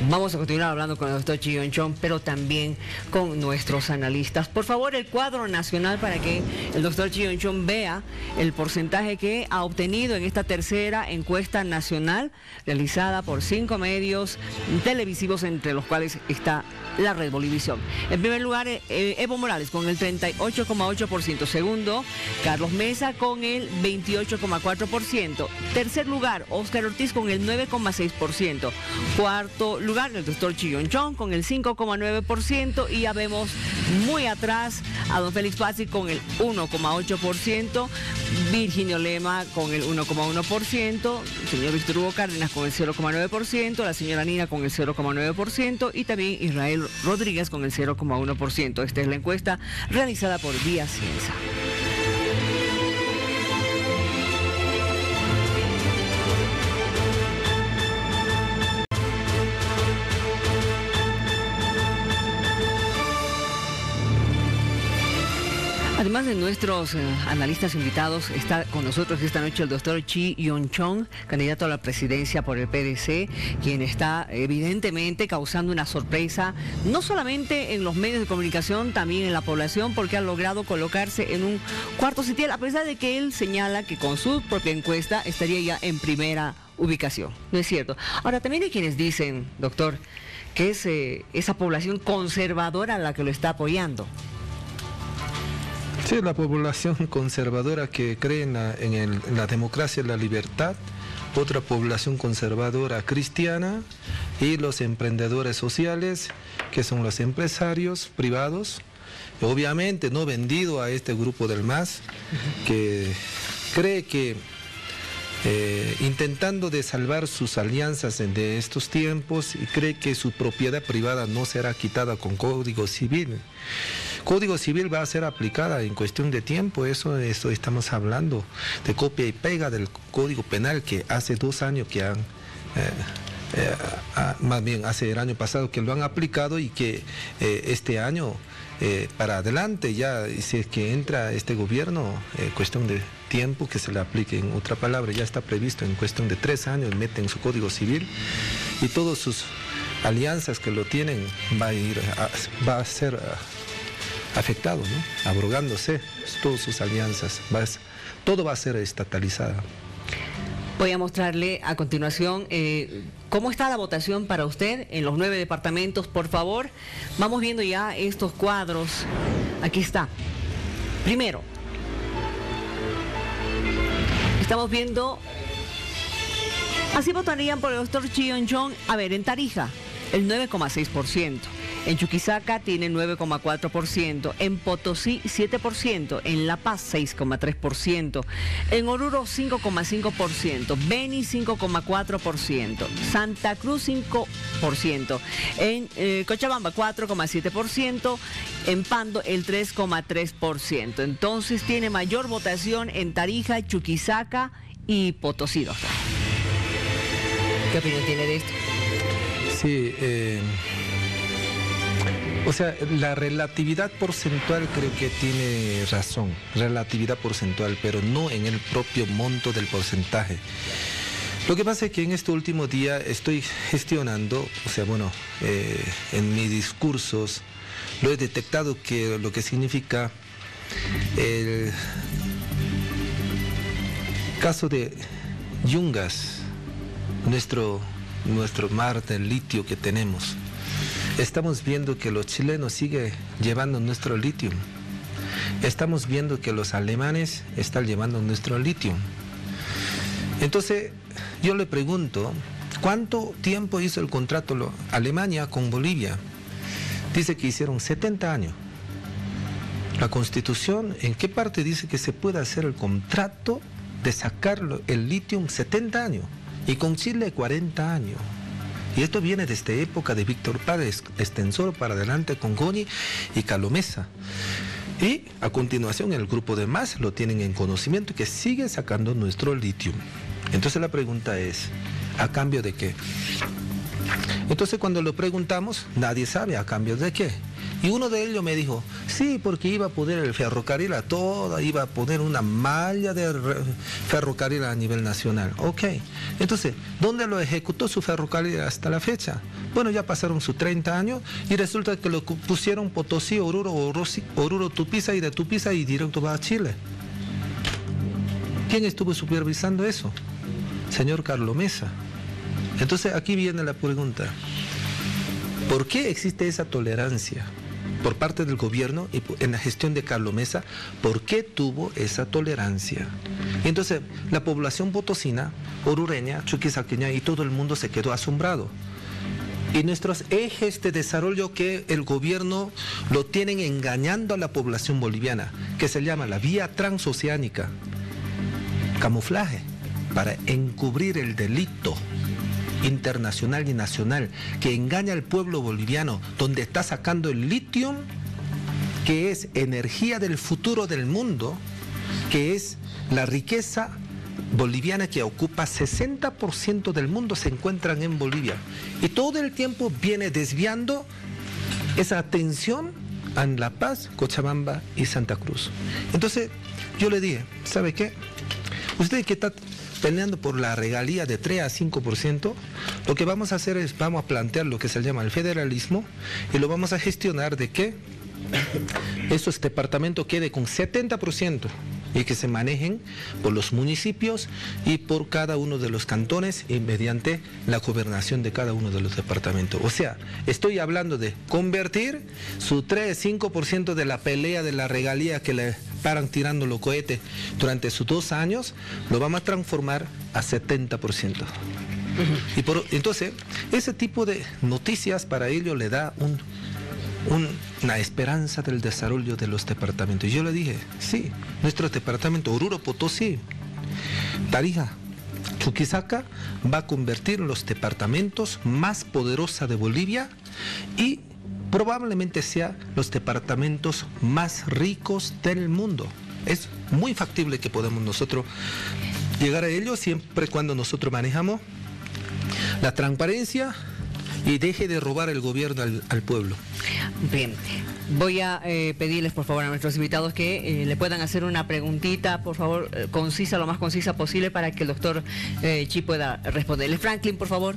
vamos a continuar hablando con el doctor Chillon Chong, pero también con nuestros analistas. Por favor, el cuadro nacional para que el doctor Chillon Chong vea el porcentaje que ha obtenido en esta tercera encuesta nacional realizada por cinco medios televisivos, entre los cuales está la Red Bolivisión. En primer lugar, eh, eh, Evo Morales con el 38,8%. Segundo, Carlos Mesa con el 28,4%. Tercer lugar, Oscar Ortiz con el 9,6%. Cuarto lugar, el doctor Chillon Chong con el 5,9%. Y ya vemos muy atrás a don Félix Pazzi con el 1,8%. Virginio Lema con el 1,1%. El señor Víctor Hugo Cárdenas con el 0,9%. La señora Nina con el 0,9%. Y también Israel Rodríguez con el 0,1%. Esta es la encuesta realizada por Vía Cienza. Además de nuestros eh, analistas invitados, está con nosotros esta noche el doctor Chi Yon Chong, candidato a la presidencia por el PDC, quien está evidentemente causando una sorpresa, no solamente en los medios de comunicación, también en la población, porque ha logrado colocarse en un cuarto sitial, a pesar de que él señala que con su propia encuesta estaría ya en primera ubicación. ¿No es cierto? Ahora, también hay quienes dicen, doctor, que es eh, esa población conservadora la que lo está apoyando. Sí, la población conservadora que cree en la, en en la democracia y la libertad, otra población conservadora cristiana y los emprendedores sociales, que son los empresarios privados, obviamente no vendido a este grupo del MAS, que cree que eh, intentando de salvar sus alianzas de estos tiempos y cree que su propiedad privada no será quitada con código civil. Código civil va a ser aplicada en cuestión de tiempo, eso, eso estamos hablando de copia y pega del código penal que hace dos años que han... eh, eh, ah, más bien hace el año pasado que lo han aplicado y que eh, este año para adelante ya si es que entra este gobierno cuestión de tiempo que se le aplique en otra palabra ya está previsto en cuestión de tres años meten su código civil y todas sus alianzas que lo tienen va a ir a- va a ser ah, afectado ¿no? abrogándose todas sus alianzas todo va a ser estatalizado Voy a mostrarle a continuación eh, cómo está la votación para usted en los nueve departamentos, por favor. Vamos viendo ya estos cuadros. Aquí está. Primero, estamos viendo... Así votarían por el doctor Chion Chong. A ver, en Tarija, el 9,6%. En Chuquisaca tiene 9,4%, en Potosí 7%, en La Paz 6,3%, en Oruro 5,5%, Beni 5,4%, Santa Cruz 5%, en eh, Cochabamba 4,7%, en Pando el 3,3%. Entonces tiene mayor votación en Tarija, Chuquisaca y Potosí. ¿Qué opinión tiene de esto? Sí, eh, o sea, la relatividad porcentual creo que tiene razón, relatividad porcentual, pero no en el propio monto del porcentaje. Lo que pasa es que en este último día estoy gestionando, o sea, bueno, eh, en mis discursos lo he detectado que lo que significa el caso de Yungas, nuestro, nuestro mar del litio que tenemos. Estamos viendo que los chilenos siguen llevando nuestro litio. Estamos viendo que los alemanes están llevando nuestro litio. Entonces, yo le pregunto, ¿cuánto tiempo hizo el contrato Alemania con Bolivia? Dice que hicieron 70 años. La constitución, ¿en qué parte dice que se puede hacer el contrato de sacar el litio 70 años? Y con Chile 40 años. Y esto viene desde época de Víctor Párez, extensor para adelante con Goni y Calomesa. Y a continuación el grupo de más lo tienen en conocimiento que sigue sacando nuestro litio. Entonces la pregunta es, ¿a cambio de qué? Entonces cuando lo preguntamos, nadie sabe a cambio de qué. Y uno de ellos me dijo, sí, porque iba a poner el ferrocarril a toda, iba a poner una malla de ferrocarril a nivel nacional. Ok, entonces, ¿dónde lo ejecutó su ferrocarril hasta la fecha? Bueno, ya pasaron sus 30 años y resulta que lo pusieron Potosí, Oruro, Oruro, Tupiza y de Tupiza y directo va a Chile. ¿Quién estuvo supervisando eso? Señor Carlos Mesa. Entonces aquí viene la pregunta. ¿Por qué existe esa tolerancia? por parte del gobierno y en la gestión de Carlos Mesa, ¿por qué tuvo esa tolerancia? entonces la población potosina, orureña, chuquisaqueña y todo el mundo se quedó asombrado. Y nuestros ejes de desarrollo que el gobierno lo tienen engañando a la población boliviana, que se llama la vía transoceánica, camuflaje, para encubrir el delito internacional y nacional que engaña al pueblo boliviano, donde está sacando el litio, que es energía del futuro del mundo, que es la riqueza boliviana que ocupa 60% del mundo se encuentran en Bolivia. Y todo el tiempo viene desviando esa atención a La Paz, Cochabamba y Santa Cruz. Entonces, yo le dije, ¿sabe qué? Usted que está peleando por la regalía de 3 a 5%, lo que vamos a hacer es, vamos a plantear lo que se llama el federalismo y lo vamos a gestionar de que esos departamentos quede con 70% y que se manejen por los municipios y por cada uno de los cantones y mediante la gobernación de cada uno de los departamentos. O sea, estoy hablando de convertir su 3-5% de la pelea de la regalía que le paran tirando los cohetes durante sus dos años, lo vamos a transformar a 70%. Y por, entonces, ese tipo de noticias para ellos le da un, una esperanza del desarrollo de los departamentos. Y yo le dije, sí, nuestro departamento Oruro Potosí, Tarija, Chuquisaca va a convertir los departamentos más poderosos de Bolivia y probablemente sea los departamentos más ricos del mundo. Es muy factible que podamos nosotros llegar a ello siempre cuando nosotros manejamos la transparencia y deje de robar el gobierno al, pueblo. Bien, voy a eh, pedirles por favor a nuestros invitados que eh, le puedan hacer una preguntita, por favor, eh, concisa, lo más concisa posible para que el doctor Chi pueda responderle. Franklin, por favor.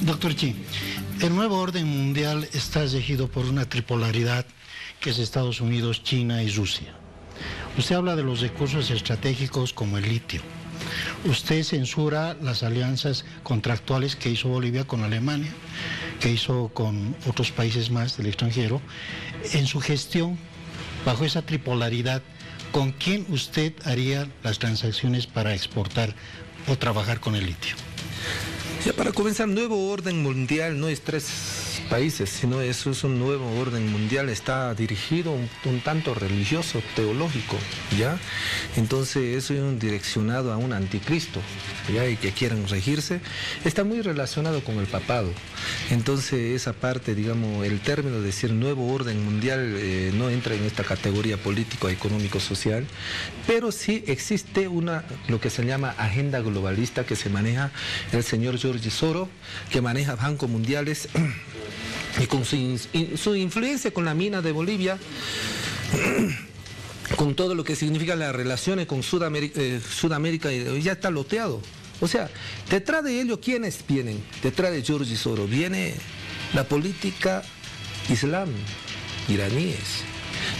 Doctor Chi, el nuevo orden mundial está regido por una tripolaridad que es Estados Unidos, China y Rusia. Usted habla de los recursos estratégicos como el litio. Usted censura las alianzas contractuales que hizo Bolivia con Alemania, que hizo con otros países más del extranjero. En su gestión, bajo esa tripolaridad, ¿con quién usted haría las transacciones para exportar o trabajar con el litio? Ya para comenzar, nuevo orden mundial no es tres países, sino eso es un nuevo orden mundial, está dirigido un, tanto religioso, teológico, ¿ya? Entonces eso es un direccionado a un anticristo, ¿ya? Y que quieren regirse, está muy relacionado con el papado. Entonces esa parte, digamos, el término de decir nuevo orden mundial eh, no entra en esta categoría político, económico, social, pero sí existe una, lo que se llama agenda globalista que se maneja el señor George Soro, que maneja bancos mundiales y con su, influencia con la mina de Bolivia, con todo lo que significa las relaciones con Sudamérica, eh, Sudamérica ya está loteado. O sea, detrás de ello, ¿quiénes vienen? Detrás de George Soros viene la política islam, iraníes.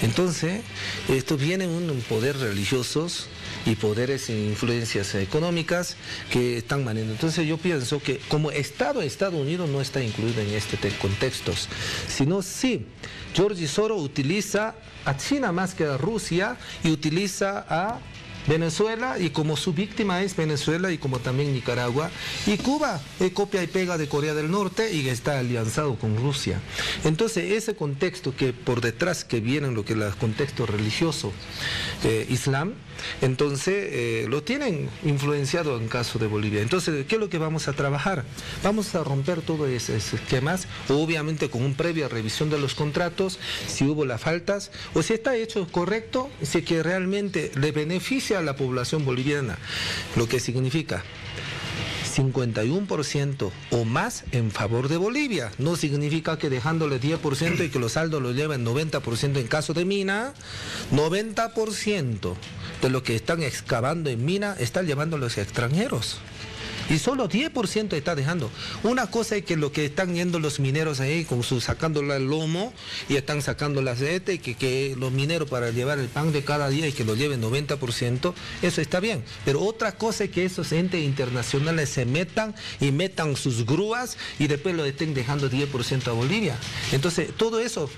Entonces, estos vienen un poder religiosos y poderes e influencias económicas que están manejando. Entonces yo pienso que como Estado, Estados Unidos no está incluido en este contexto, sino sí, George Soros utiliza a China más que a Rusia y utiliza a Venezuela y como su víctima es Venezuela y como también Nicaragua y Cuba es copia y pega de Corea del Norte y está alianzado con Rusia. Entonces ese contexto que por detrás que vienen lo que es el contexto religioso eh, islam, entonces eh, lo tienen influenciado en caso de Bolivia. Entonces, ¿qué es lo que vamos a trabajar? Vamos a romper todos esos esquemas, obviamente con una previa revisión de los contratos, si hubo las faltas o si está hecho correcto, si que realmente le beneficia a la población boliviana, lo que significa 51% o más en favor de Bolivia. No significa que dejándole 10% y que los saldos lo lleven 90% en caso de mina, 90% de lo que están excavando en mina están llevando los extranjeros y solo 10% está dejando. Una cosa es que lo que están yendo los mineros ahí con su sacándole el lomo y están sacando la y que, que, los mineros para llevar el pan de cada día y que lo lleven 90%, eso está bien. Pero otra cosa es que esos entes internacionales se metan y metan sus grúas y después lo estén dejando 10% a Bolivia. Entonces, todo eso,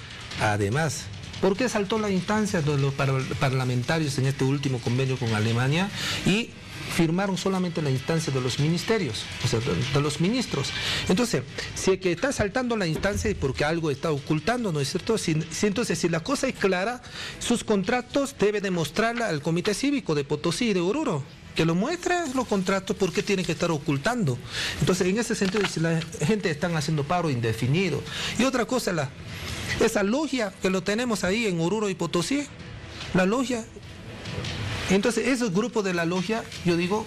además, ¿Por qué saltó la instancia de los parlamentarios en este último convenio con Alemania? Y firmaron solamente la instancia de los ministerios, o sea, de, los ministros. Entonces, si es que está saltando la instancia es porque algo está ocultando, ¿no es cierto? Si, entonces, si la cosa es clara, sus contratos debe demostrarla al Comité Cívico de Potosí y de Oruro que lo muestre los contratos, ¿por qué tienen que estar ocultando? Entonces, en ese sentido, si la gente está haciendo paro indefinido. Y otra cosa, la, esa logia que lo tenemos ahí en Oruro y Potosí, la logia entonces, esos grupos de la logia, yo digo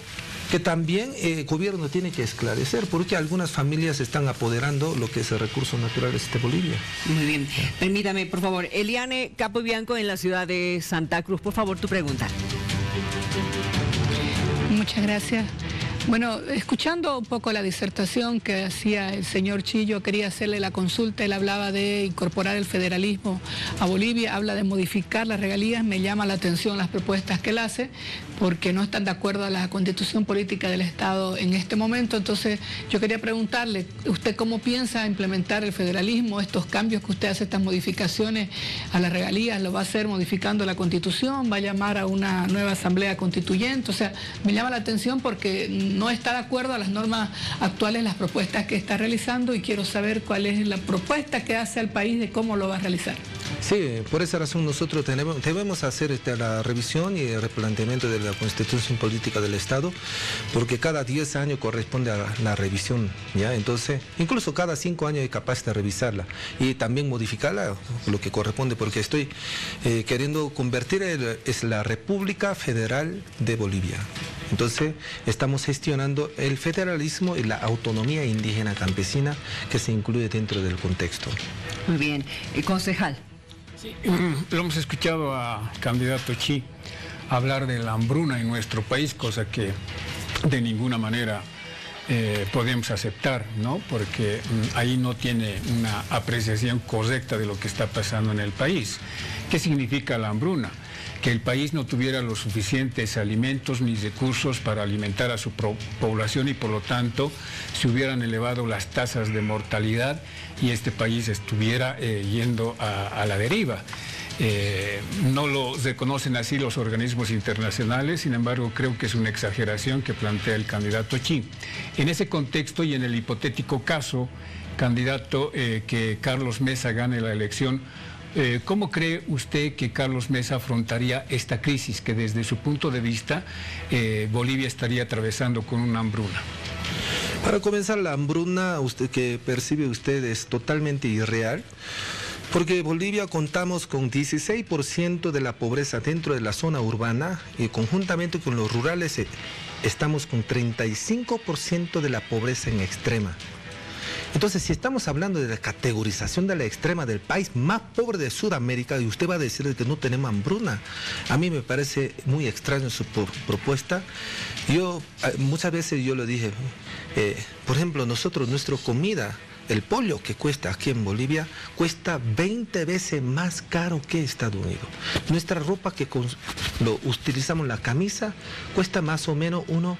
que también el gobierno tiene que esclarecer, porque algunas familias están apoderando lo que es el recurso natural de Bolivia. Muy bien. Permítame, por favor, Eliane Capobianco en la ciudad de Santa Cruz, por favor, tu pregunta. Muchas gracias. Bueno, escuchando un poco la disertación que hacía el señor Chillo, quería hacerle la consulta, él hablaba de incorporar el federalismo a Bolivia, habla de modificar las regalías, me llama la atención las propuestas que él hace, porque no están de acuerdo a la constitución política del Estado en este momento. Entonces, yo quería preguntarle, ¿usted cómo piensa implementar el federalismo, estos cambios que usted hace, estas modificaciones a las regalías? ¿Lo va a hacer modificando la constitución? ¿Va a llamar a una nueva asamblea constituyente? O sea, me llama la atención porque no está de acuerdo a las normas actuales, las propuestas que está realizando y quiero saber cuál es la propuesta que hace al país de cómo lo va a realizar. Sí, por esa razón nosotros tenemos, debemos hacer este, la revisión y el replanteamiento de la constitución política del Estado, porque cada 10 años corresponde a la revisión, ¿ya? Entonces, incluso cada 5 años es capaz de revisarla y también modificarla, lo que corresponde, porque estoy eh, queriendo convertir es la República Federal de Bolivia. Entonces, estamos gestionando el federalismo y la autonomía indígena campesina que se incluye dentro del contexto. Muy bien. Eh, concejal. Sí, lo hemos escuchado a candidato Chi hablar de la hambruna en nuestro país, cosa que de ninguna manera eh, podemos aceptar, ¿no? Porque mm, ahí no tiene una apreciación correcta de lo que está pasando en el país. ¿Qué significa la hambruna? Que el país no tuviera los suficientes alimentos ni recursos para alimentar a su población y por lo tanto se hubieran elevado las tasas de mortalidad y este país estuviera eh, yendo a, la deriva. Eh, no lo reconocen así los organismos internacionales, sin embargo creo que es una exageración que plantea el candidato Chi. En ese contexto y en el hipotético caso candidato eh, que Carlos Mesa gane la elección, eh, ¿cómo cree usted que Carlos Mesa afrontaría esta crisis que desde su punto de vista eh, Bolivia estaría atravesando con una hambruna? Para comenzar, la hambruna usted, que percibe usted es totalmente irreal. Porque Bolivia contamos con 16% de la pobreza dentro de la zona urbana y conjuntamente con los rurales estamos con 35% de la pobreza en extrema. Entonces, si estamos hablando de la categorización de la extrema del país más pobre de Sudamérica y usted va a decir que no tenemos hambruna, a mí me parece muy extraño su propuesta. Yo eh, muchas veces yo lo dije, eh, por ejemplo, nosotros nuestra comida el pollo que cuesta aquí en Bolivia cuesta 20 veces más caro que Estados Unidos. Nuestra ropa que lo utilizamos, la camisa, cuesta más o menos uno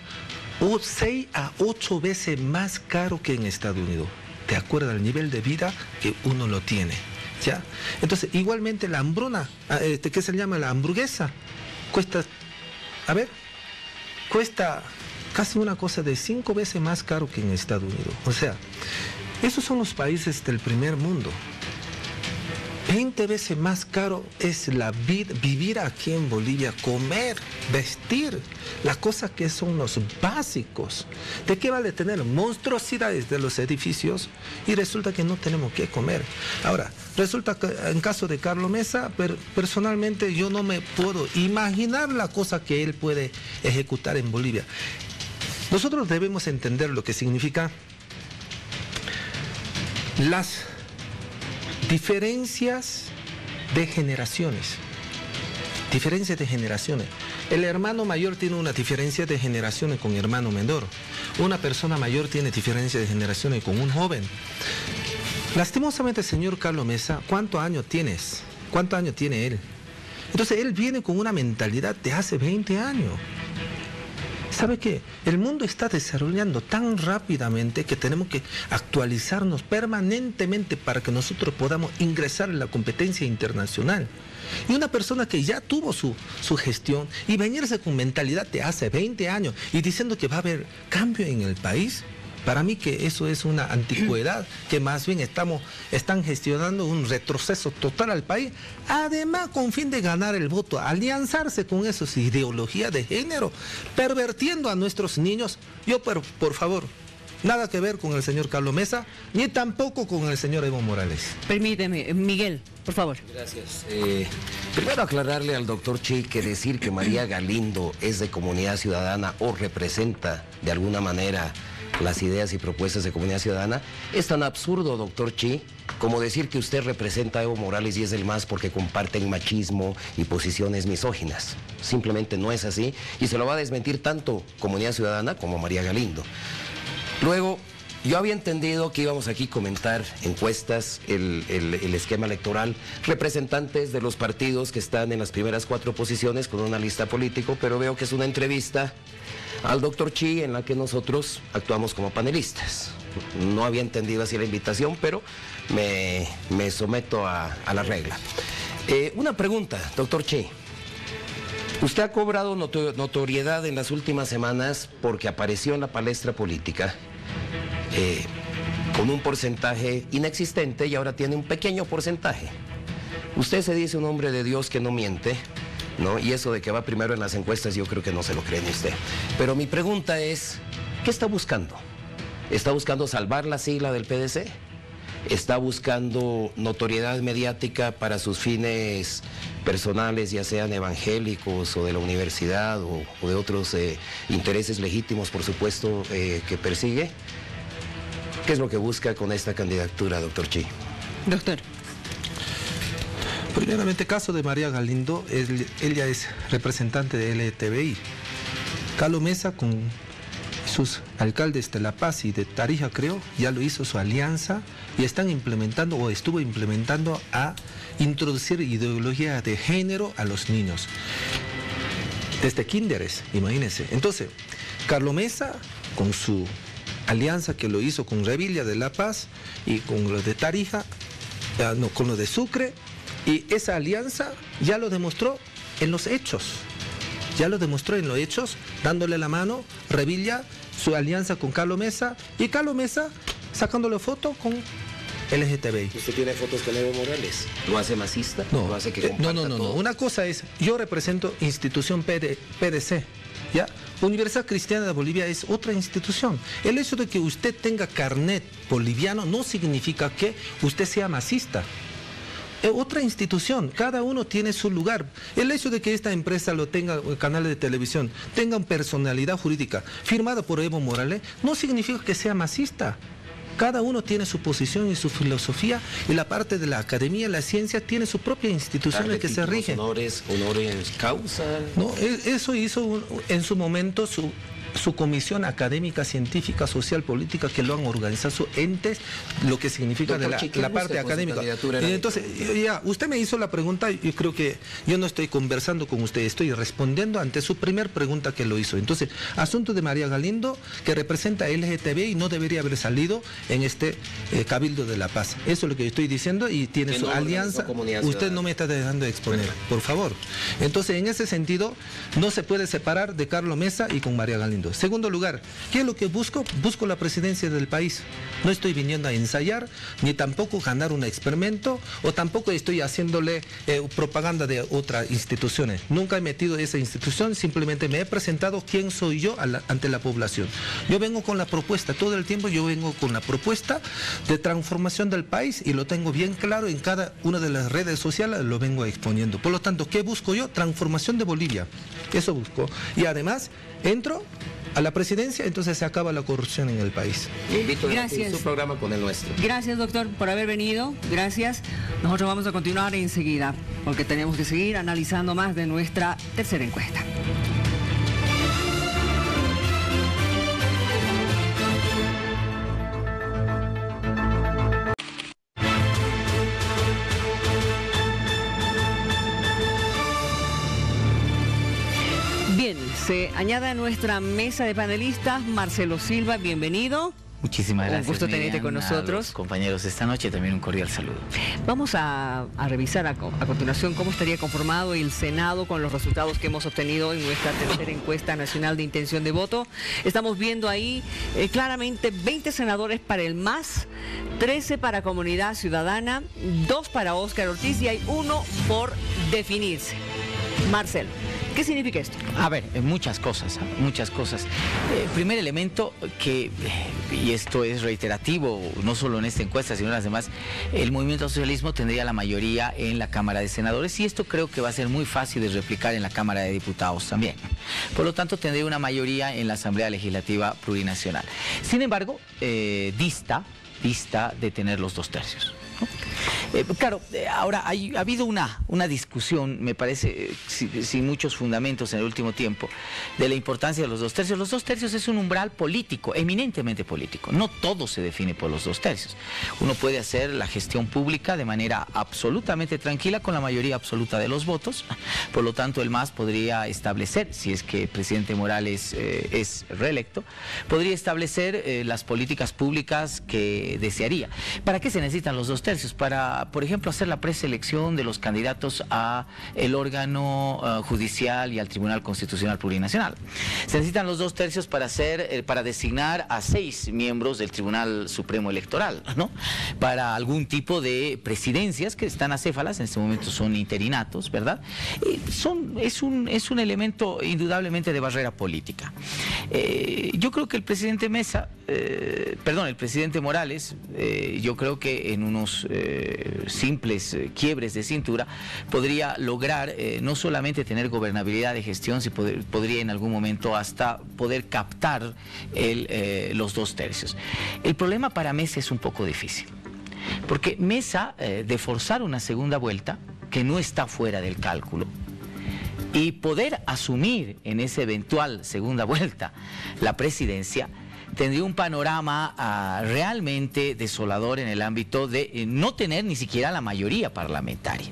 6 a 8 veces más caro que en Estados Unidos. De acuerdo al nivel de vida que uno lo tiene. ¿ya? Entonces, igualmente la hambruna, ah, este, ¿qué se llama? La hamburguesa, cuesta, a ver, cuesta casi una cosa de 5 veces más caro que en Estados Unidos. O sea, esos son los países del primer mundo. 20 veces más caro es la vida, vivir aquí en Bolivia, comer, vestir, las cosas que son los básicos. ¿De qué vale tener monstruosidades de los edificios y resulta que no tenemos que comer? Ahora, resulta que en caso de Carlos Mesa, personalmente yo no me puedo imaginar la cosa que él puede ejecutar en Bolivia. Nosotros debemos entender lo que significa las diferencias de generaciones. Diferencias de generaciones. El hermano mayor tiene una diferencia de generaciones con el hermano menor. Una persona mayor tiene diferencia de generaciones con un joven. Lastimosamente, señor Carlos Mesa, ¿cuántos años tienes? ¿Cuántos años tiene él? Entonces él viene con una mentalidad de hace 20 años. ¿Sabe qué? El mundo está desarrollando tan rápidamente que tenemos que actualizarnos permanentemente para que nosotros podamos ingresar en la competencia internacional. Y una persona que ya tuvo su, su gestión y venirse con mentalidad de hace 20 años y diciendo que va a haber cambio en el país, para mí que eso es una antigüedad, que más bien estamos, están gestionando un retroceso total al país, además con fin de ganar el voto, alianzarse con esas ideologías de género, pervertiendo a nuestros niños. Yo, por, por favor, nada que ver con el señor Carlos Mesa, ni tampoco con el señor Evo Morales. Permíteme, Miguel, por favor. Gracias. Eh, primero aclararle al doctor Chi que decir que María Galindo es de comunidad ciudadana o representa de alguna manera las ideas y propuestas de comunidad ciudadana, es tan absurdo, doctor Chi, como decir que usted representa a Evo Morales y es el más porque comparten machismo y posiciones misóginas. Simplemente no es así y se lo va a desmentir tanto comunidad ciudadana como María Galindo. Luego, yo había entendido que íbamos aquí a comentar encuestas, el, el, esquema electoral, representantes de los partidos que están en las primeras cuatro posiciones con una lista político, pero veo que es una entrevista al doctor Chi en la que nosotros actuamos como panelistas. No había entendido así la invitación, pero me, someto a, la regla. Eh, una pregunta, doctor Chi. Usted ha cobrado notoriedad en las últimas semanas porque apareció en la palestra política eh, con un porcentaje inexistente y ahora tiene un pequeño porcentaje. Usted se dice un hombre de Dios que no miente, ¿no? Y eso de que va primero en las encuestas yo creo que no se lo cree ni usted. Pero mi pregunta es, ¿qué está buscando? ¿Está buscando salvar la sigla del PDC? ¿Está buscando notoriedad mediática para sus fines personales, ya sean evangélicos o de la universidad o, de otros eh, intereses legítimos, por supuesto, eh, que persigue? ¿Qué es lo que busca con esta candidatura, doctor Chi? Doctor. Primeramente, caso de María Galindo, ella es representante de LTBI. Carlos Mesa con sus alcaldes de La Paz y de Tarija, creo, ya lo hizo su alianza y están implementando o estuvo implementando a introducir ideología de género a los niños. Desde kinderes, imagínense. Entonces, Carlos Mesa, con su alianza que lo hizo con Revilla de La Paz y con los de Tarija, ah, no, con los de Sucre, y esa alianza ya lo demostró en los hechos. Ya lo demostró en los hechos, dándole la mano, Revilla, su alianza con Carlos Mesa, y Carlos Mesa sacándole foto con LGTBI. ¿Usted tiene fotos con Evo Morales? ¿Lo hace masista? No, ¿Lo hace que eh, no, no, no? Una cosa es, yo represento institución PD PDC. ¿Ya? Universidad Cristiana de Bolivia es otra institución. El hecho de que usted tenga carnet boliviano no significa que usted sea masista. Es otra institución, cada uno tiene su lugar. El hecho de que esta empresa lo tenga, el canal de televisión, tenga personalidad jurídica firmada por Evo Morales, no significa que sea masista. Cada uno tiene su posición y su filosofía y la parte de la academia la ciencia tiene su propia institución en que se rige. Honores, honores causa. No, e- eso hizo un- en su momento su, su comisión académica, científica, social, política, que lo han organizado, sus entes, lo que significa Doctor de la, Chiquín, la parte académica. entonces, ya, usted me hizo la pregunta, yo creo que yo no estoy conversando con usted, estoy respondiendo ante su primer pregunta que lo hizo. Entonces, asunto de María Galindo, que representa LGTB y no debería haber salido en este eh, Cabildo de la Paz. Eso es lo que yo estoy diciendo y tiene Que su no alianza. Usted Ciudadana. no me está dejando exponer, por favor. Entonces, en ese sentido, no se puede separar de Carlos Mesa y con María Galindo. Segundo lugar, ¿qué es lo que busco? Busco la presidencia del país. No estoy viniendo a ensayar, ni tampoco ganar un experimento, o tampoco estoy haciéndole eh, propaganda de otras instituciones. Nunca he metido esa institución, simplemente me he presentado quién soy yo la- ante la población. Yo vengo con la propuesta, todo el tiempo yo vengo con la propuesta de transformación del país y lo tengo bien claro en cada una de las redes sociales, lo vengo exponiendo. Por lo tanto, ¿qué busco yo? Transformación de Bolivia. Eso busco. Y además, entro a la presidencia, entonces se acaba la corrupción en el país. Le invito a Gracias. su programa con el nuestro. Gracias, doctor, por haber venido. Gracias. Nosotros vamos a continuar enseguida, porque tenemos que seguir analizando más de nuestra tercera encuesta. Se añade a nuestra mesa de panelistas Marcelo Silva, bienvenido. Muchísimas Un gracias. gusto tenerte con nosotros. compañeros esta noche también un cordial saludo. Vamos a, a revisar a continuación cómo estaría conformado el Senado con los resultados que hemos obtenido en nuestra tercera encuesta nacional de intención de voto. Estamos viendo ahí eh, claramente 20 senadores para el MAS, 13 para Comunidad Ciudadana, 2 para Óscar Ortiz y hay uno por definirse. Marcelo, ¿qué significa esto? A ver, eh, muchas cosas, muchas cosas. Eh, primer elemento que, eh, y esto es reiterativo, no solo en esta encuesta, sino en las demás, el movimiento al socialismo tendría la mayoría en la Cámara de Senadores y esto creo que va a ser muy fácil de replicar en la Cámara de Diputados también. Por lo tanto, tendría una mayoría en la Asamblea Legislativa Plurinacional. Sin embargo, eh, dista, dista de tener los dos tercios. Eh, claro, eh, ahora hay, ha habido una, una discusión, me parece, eh, si- sin muchos fundamentos en el último tiempo, de la importancia de los dos tercios. Los dos tercios es un umbral político, eminentemente político. No todo se define por los dos tercios. Uno puede hacer la gestión pública de manera absolutamente tranquila con la mayoría absoluta de los votos. Por lo tanto, el MAS podría establecer, si es que el presidente Morales es reelecto, podría establecer las políticas públicas que desearía. ¿Para qué se necesitan los dos tercios? Para, por ejemplo, hacer la preselección de los candidatos a el órgano eh, judicial y al Tribunal Constitucional Plurinacional. Se necesitan los dos tercios para hacer, eh, para designar a seis miembros del Tribunal Supremo Electoral, ¿no? Para algún tipo de presidencias que están acéfalas, en este momento son interinatos, ¿verdad? Son, es, un, es un elemento indudablemente de barrera política. Eh, yo creo que el presidente Mesa, perdón, el presidente Morales, yo creo que en unos eh, simples eh, quiebres de cintura podría lograr eh, no solamente tener gobernabilidad de gestión, sino podría en algún momento hasta poder captar los dos tercios. El problema para Mesa es un poco difícil. Porque Mesa, de forzar una segunda vuelta, que no está fuera del cálculo, y poder asumir en esa eventual segunda vuelta la presidencia, tendría un panorama ah, realmente desolador en el ámbito de eh, no tener ni siquiera la mayoría parlamentaria.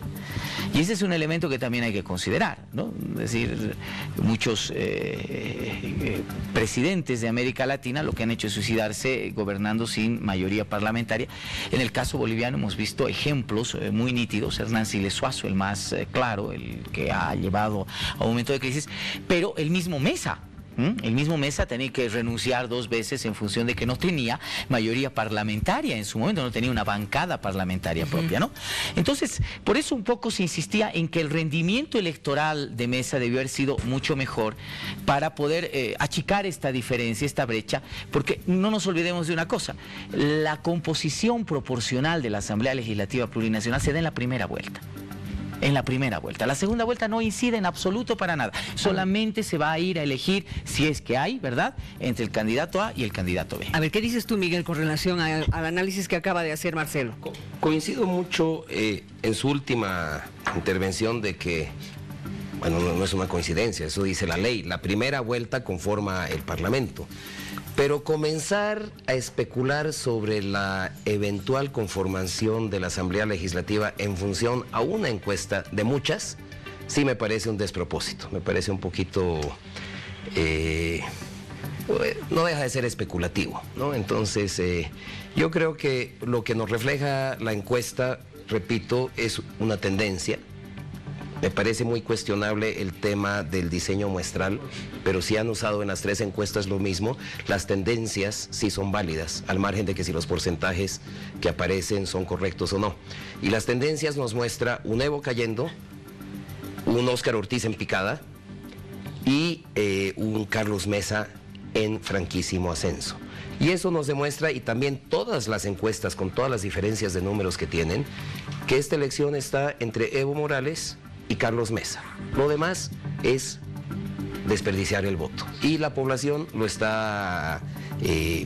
Y ese es un elemento que también hay que considerar, ¿no? Es decir, muchos eh, eh, presidentes de América Latina lo que han hecho es suicidarse gobernando sin mayoría parlamentaria. En el caso boliviano hemos visto ejemplos muy nítidos, Hernán Siles Suazo, el más claro, el que ha llevado a un momento de crisis, pero el mismo Mesa El mismo Mesa tenía que renunciar dos veces en función de que no tenía mayoría parlamentaria en su momento, no tenía una bancada parlamentaria propia, ¿no? Entonces, por eso un poco se insistía en que el rendimiento electoral de Mesa debió haber sido mucho mejor para poder eh, achicar esta diferencia, esta brecha, porque no nos olvidemos de una cosa, la composición proporcional de la Asamblea Legislativa Plurinacional se da en la primera vuelta en la primera vuelta. La segunda vuelta no incide en absoluto para nada. Solamente se va a ir a elegir, si es que hay, ¿verdad?, entre el candidato A y el candidato B. A ver, ¿qué dices tú, Miguel, con relación al, análisis que acaba de hacer Marcelo? coincido mucho eh, en su última intervención de que bueno, no, es una coincidencia, eso dice la ley. La primera vuelta conforma el Parlamento. Pero comenzar a especular sobre la eventual conformación de la Asamblea Legislativa en función a una encuesta de muchas, sí me parece un despropósito, me parece un poquito... Eh, no deja de ser especulativo, ¿no? Entonces, eh, yo creo que lo que nos refleja la encuesta, repito, es una tendencia, me parece muy cuestionable el tema del diseño muestral, pero si han usado en las tres encuestas lo mismo, las tendencias sí son válidas, al margen de que si los porcentajes que aparecen son correctos o no. Y las tendencias nos muestra un Evo cayendo, un Oscar Ortiz en picada y eh, un Carlos Mesa en franquísimo ascenso. Y eso nos demuestra, y también todas las encuestas, con todas las diferencias de números que tienen, que esta elección está entre Evo Morales, y Carlos Mesa. Lo demás es desperdiciar el voto. Y la población lo está eh,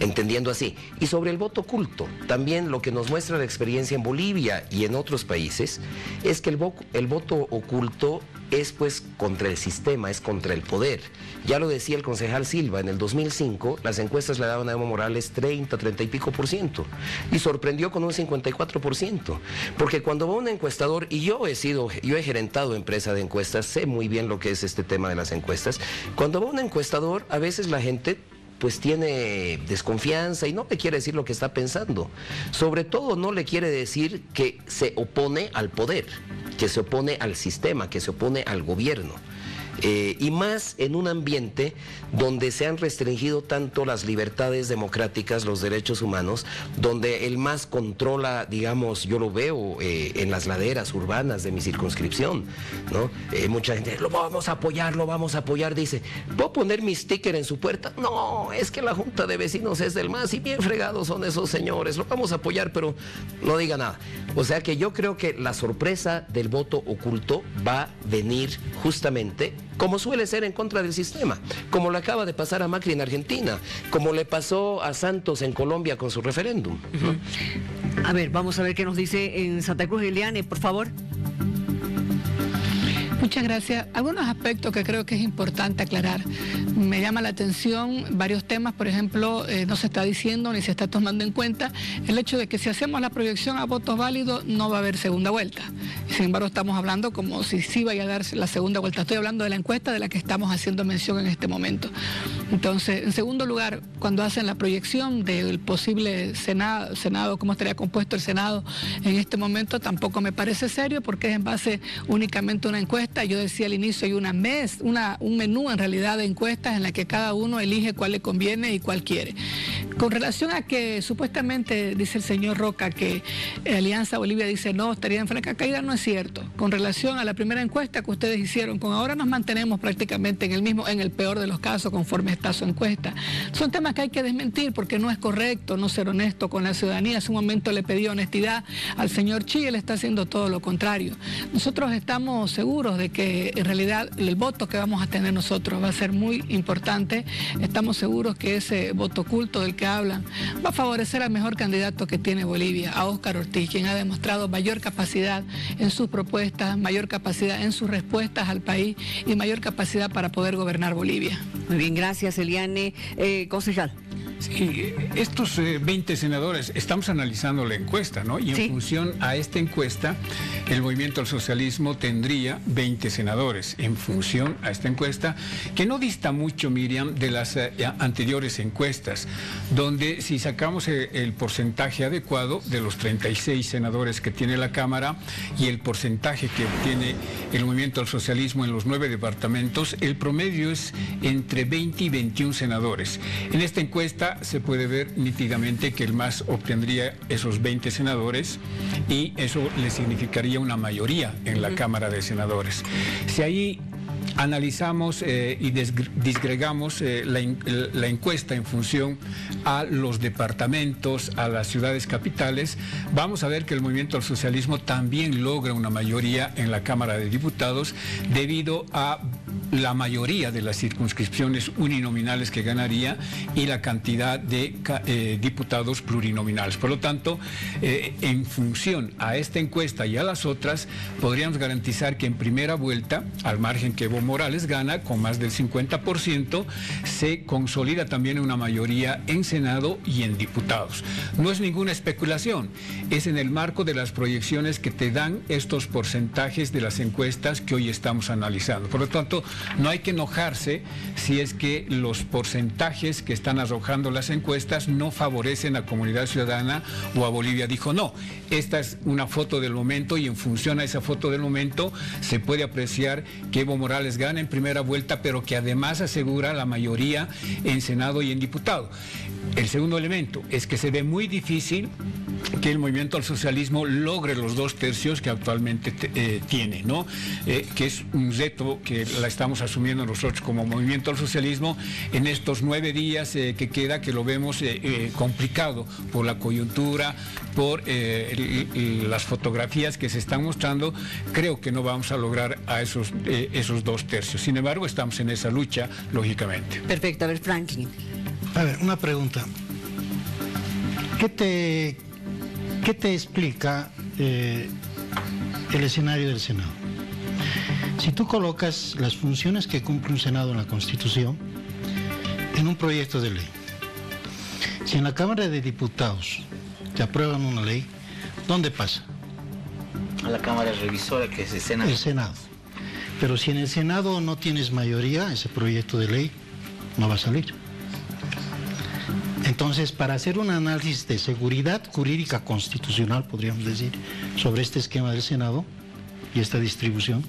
entendiendo así. Y sobre el voto oculto, también lo que nos muestra la experiencia en Bolivia y en otros países es que el, el voto oculto es pues contra el sistema, es contra el poder. Ya lo decía el concejal Silva, en el 2005 las encuestas le daban a Evo Morales 30, 30 y pico por ciento y sorprendió con un 54 por ciento. Porque cuando va un encuestador, y yo he sido, yo he gerentado empresa de encuestas, sé muy bien lo que es este tema de las encuestas, cuando va un encuestador a veces la gente pues tiene desconfianza y no le quiere decir lo que está pensando. Sobre todo no le quiere decir que se opone al poder, que se opone al sistema, que se opone al gobierno. Eh, y más en un ambiente donde se han restringido tanto las libertades democráticas, los derechos humanos, donde el más controla, digamos, yo lo veo eh, en las laderas urbanas de mi circunscripción, ¿no? Eh, mucha gente, lo vamos a apoyar, lo vamos a apoyar, dice, ¿puedo poner mi sticker en su puerta? No, es que la Junta de Vecinos es del más y bien fregados son esos señores, lo vamos a apoyar, pero no diga nada. O sea que yo creo que la sorpresa del voto oculto va a venir justamente como suele ser en contra del sistema, como le acaba de pasar a Macri en Argentina, como le pasó a Santos en Colombia con su referéndum. A ver, vamos a ver qué nos dice en Santa Cruz Eliane, por favor. Muchas gracias. Algunos aspectos que creo que es importante aclarar. Me llama la atención varios temas, por ejemplo, eh, no se está diciendo ni se está tomando en cuenta el hecho de que si hacemos la proyección a votos válidos no va a haber segunda vuelta. Sin embargo, estamos hablando como si sí vaya a darse la segunda vuelta. Estoy hablando de la encuesta de la que estamos haciendo mención en este momento. Entonces, en segundo lugar, cuando hacen la proyección del posible Senado, Senado, cómo estaría compuesto el Senado en este momento, tampoco me parece serio porque es en base únicamente a una encuesta yo decía al inicio, hay una mes, una, un menú en realidad de encuestas en la que cada uno elige cuál le conviene y cuál quiere. Con relación a que supuestamente dice el señor Roca que Alianza Bolivia dice no, estaría en franca caída, no es cierto. Con relación a la primera encuesta que ustedes hicieron, con ahora nos mantenemos prácticamente en el mismo, en el peor de los casos, conforme está su encuesta. Son temas que hay que desmentir porque no es correcto no ser honesto con la ciudadanía. Hace un momento le pedí honestidad al señor Chi, él está haciendo todo lo contrario. Nosotros estamos seguros de que en realidad el voto que vamos a tener nosotros va a ser muy importante. Estamos seguros que ese voto oculto del que hablan va a favorecer al mejor candidato que tiene Bolivia, a Óscar Ortiz, quien ha demostrado mayor capacidad en sus propuestas, mayor capacidad en sus respuestas al país y mayor capacidad para poder gobernar Bolivia. Muy bien, gracias Eliane. Eh, concejal. Sí, estos 20 eh, senadores, estamos analizando la encuesta, ¿no? Y en función a esta encuesta, el movimiento al socialismo tendría 20 senadores en función a esta encuesta, que no dista mucho, Miriam, de las eh, anteriores encuestas, donde si sacamos eh, el, porcentaje adecuado de los 36 senadores que tiene la Cámara y el porcentaje que obtiene el movimiento al socialismo en los nueve departamentos, el promedio es entre 20 y 21 senadores. En esta encuesta se puede ver nítidamente que el MAS obtendría esos 20 senadores y eso le significaría una mayoría en la Cámara de Senadores. Si ahí analizamos eh, y disgregamos eh, la, encuesta en función a los departamentos, a las ciudades capitales, vamos a ver que el movimiento al socialismo también logra una mayoría en la Cámara de Diputados debido a la mayoría de las circunscripciones uninominales que ganaría y la cantidad de eh, diputados plurinominales. Por lo tanto, en función a esta encuesta y a las otras, podríamos garantizar que en primera vuelta, al margen que Evo Morales gana con más del 50%, se consolida también una mayoría en Senado y en diputados. No es ninguna especulación, es en el marco de las proyecciones que te dan estos porcentajes de las encuestas que hoy estamos analizando. Por lo tanto, no hay que enojarse si es que los porcentajes que están arrojando las encuestas no favorecen a comunidad ciudadana o a Bolivia. Dijo, no, esta es una foto del momento y en función a esa foto del momento se puede apreciar que Evo Morales gana en primera vuelta, pero que además asegura la mayoría en Senado y en diputado. El segundo elemento es que se ve muy difícil que el movimiento al socialismo logre los dos tercios que actualmente eh, tiene, ¿no? Eh, que es un reto que la estamos asumiendo nosotros como movimiento al socialismo en estos nueve días eh, que queda, que lo vemos complicado por la coyuntura, por las fotografías que se están mostrando, creo que no vamos a lograr a esos, esos dos tercios. Sin embargo, estamos en esa lucha, lógicamente. Perfecto, a ver, Franklin. A ver, una pregunta. ¿Qué te, qué te explica eh, el escenario del Senado? Si tú colocas las funciones que cumple un Senado en la Constitución en un proyecto de ley, si en la Cámara de Diputados te aprueban una ley, ¿dónde pasa? A la Cámara Revisora, que es el Senado. El Senado. Pero si en el Senado no tienes mayoría, ese proyecto de ley no va a salir. Entonces, para hacer un análisis de seguridad jurídica constitucional, podríamos decir, sobre este esquema del Senado y esta distribución,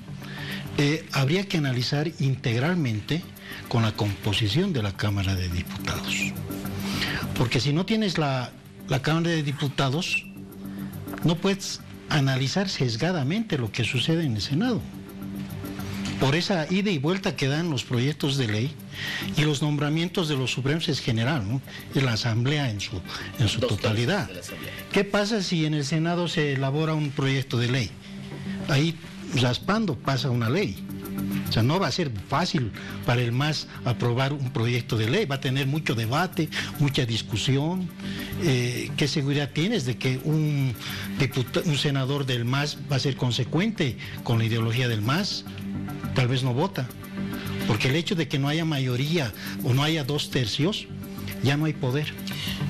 eh, habría que analizar integralmente con la composición de la Cámara de Diputados. Porque si no tienes la, la Cámara de Diputados, no puedes analizar sesgadamente lo que sucede en el Senado por esa ida y vuelta que dan los proyectos de ley y los nombramientos de los supremos es general, ¿no? La Asamblea en su, en su totalidad. ¿Qué pasa si en el Senado se elabora un proyecto de ley? Ahí raspando pasa una ley. O sea, no va a ser fácil para el MAS aprobar un proyecto de ley, va a tener mucho debate, mucha discusión. Eh, ¿Qué seguridad tienes de que un, un senador del MAS va a ser consecuente con la ideología del MAS? tal vez no vota. Porque el hecho de que no haya mayoría o no haya dos tercios, ya no hay poder.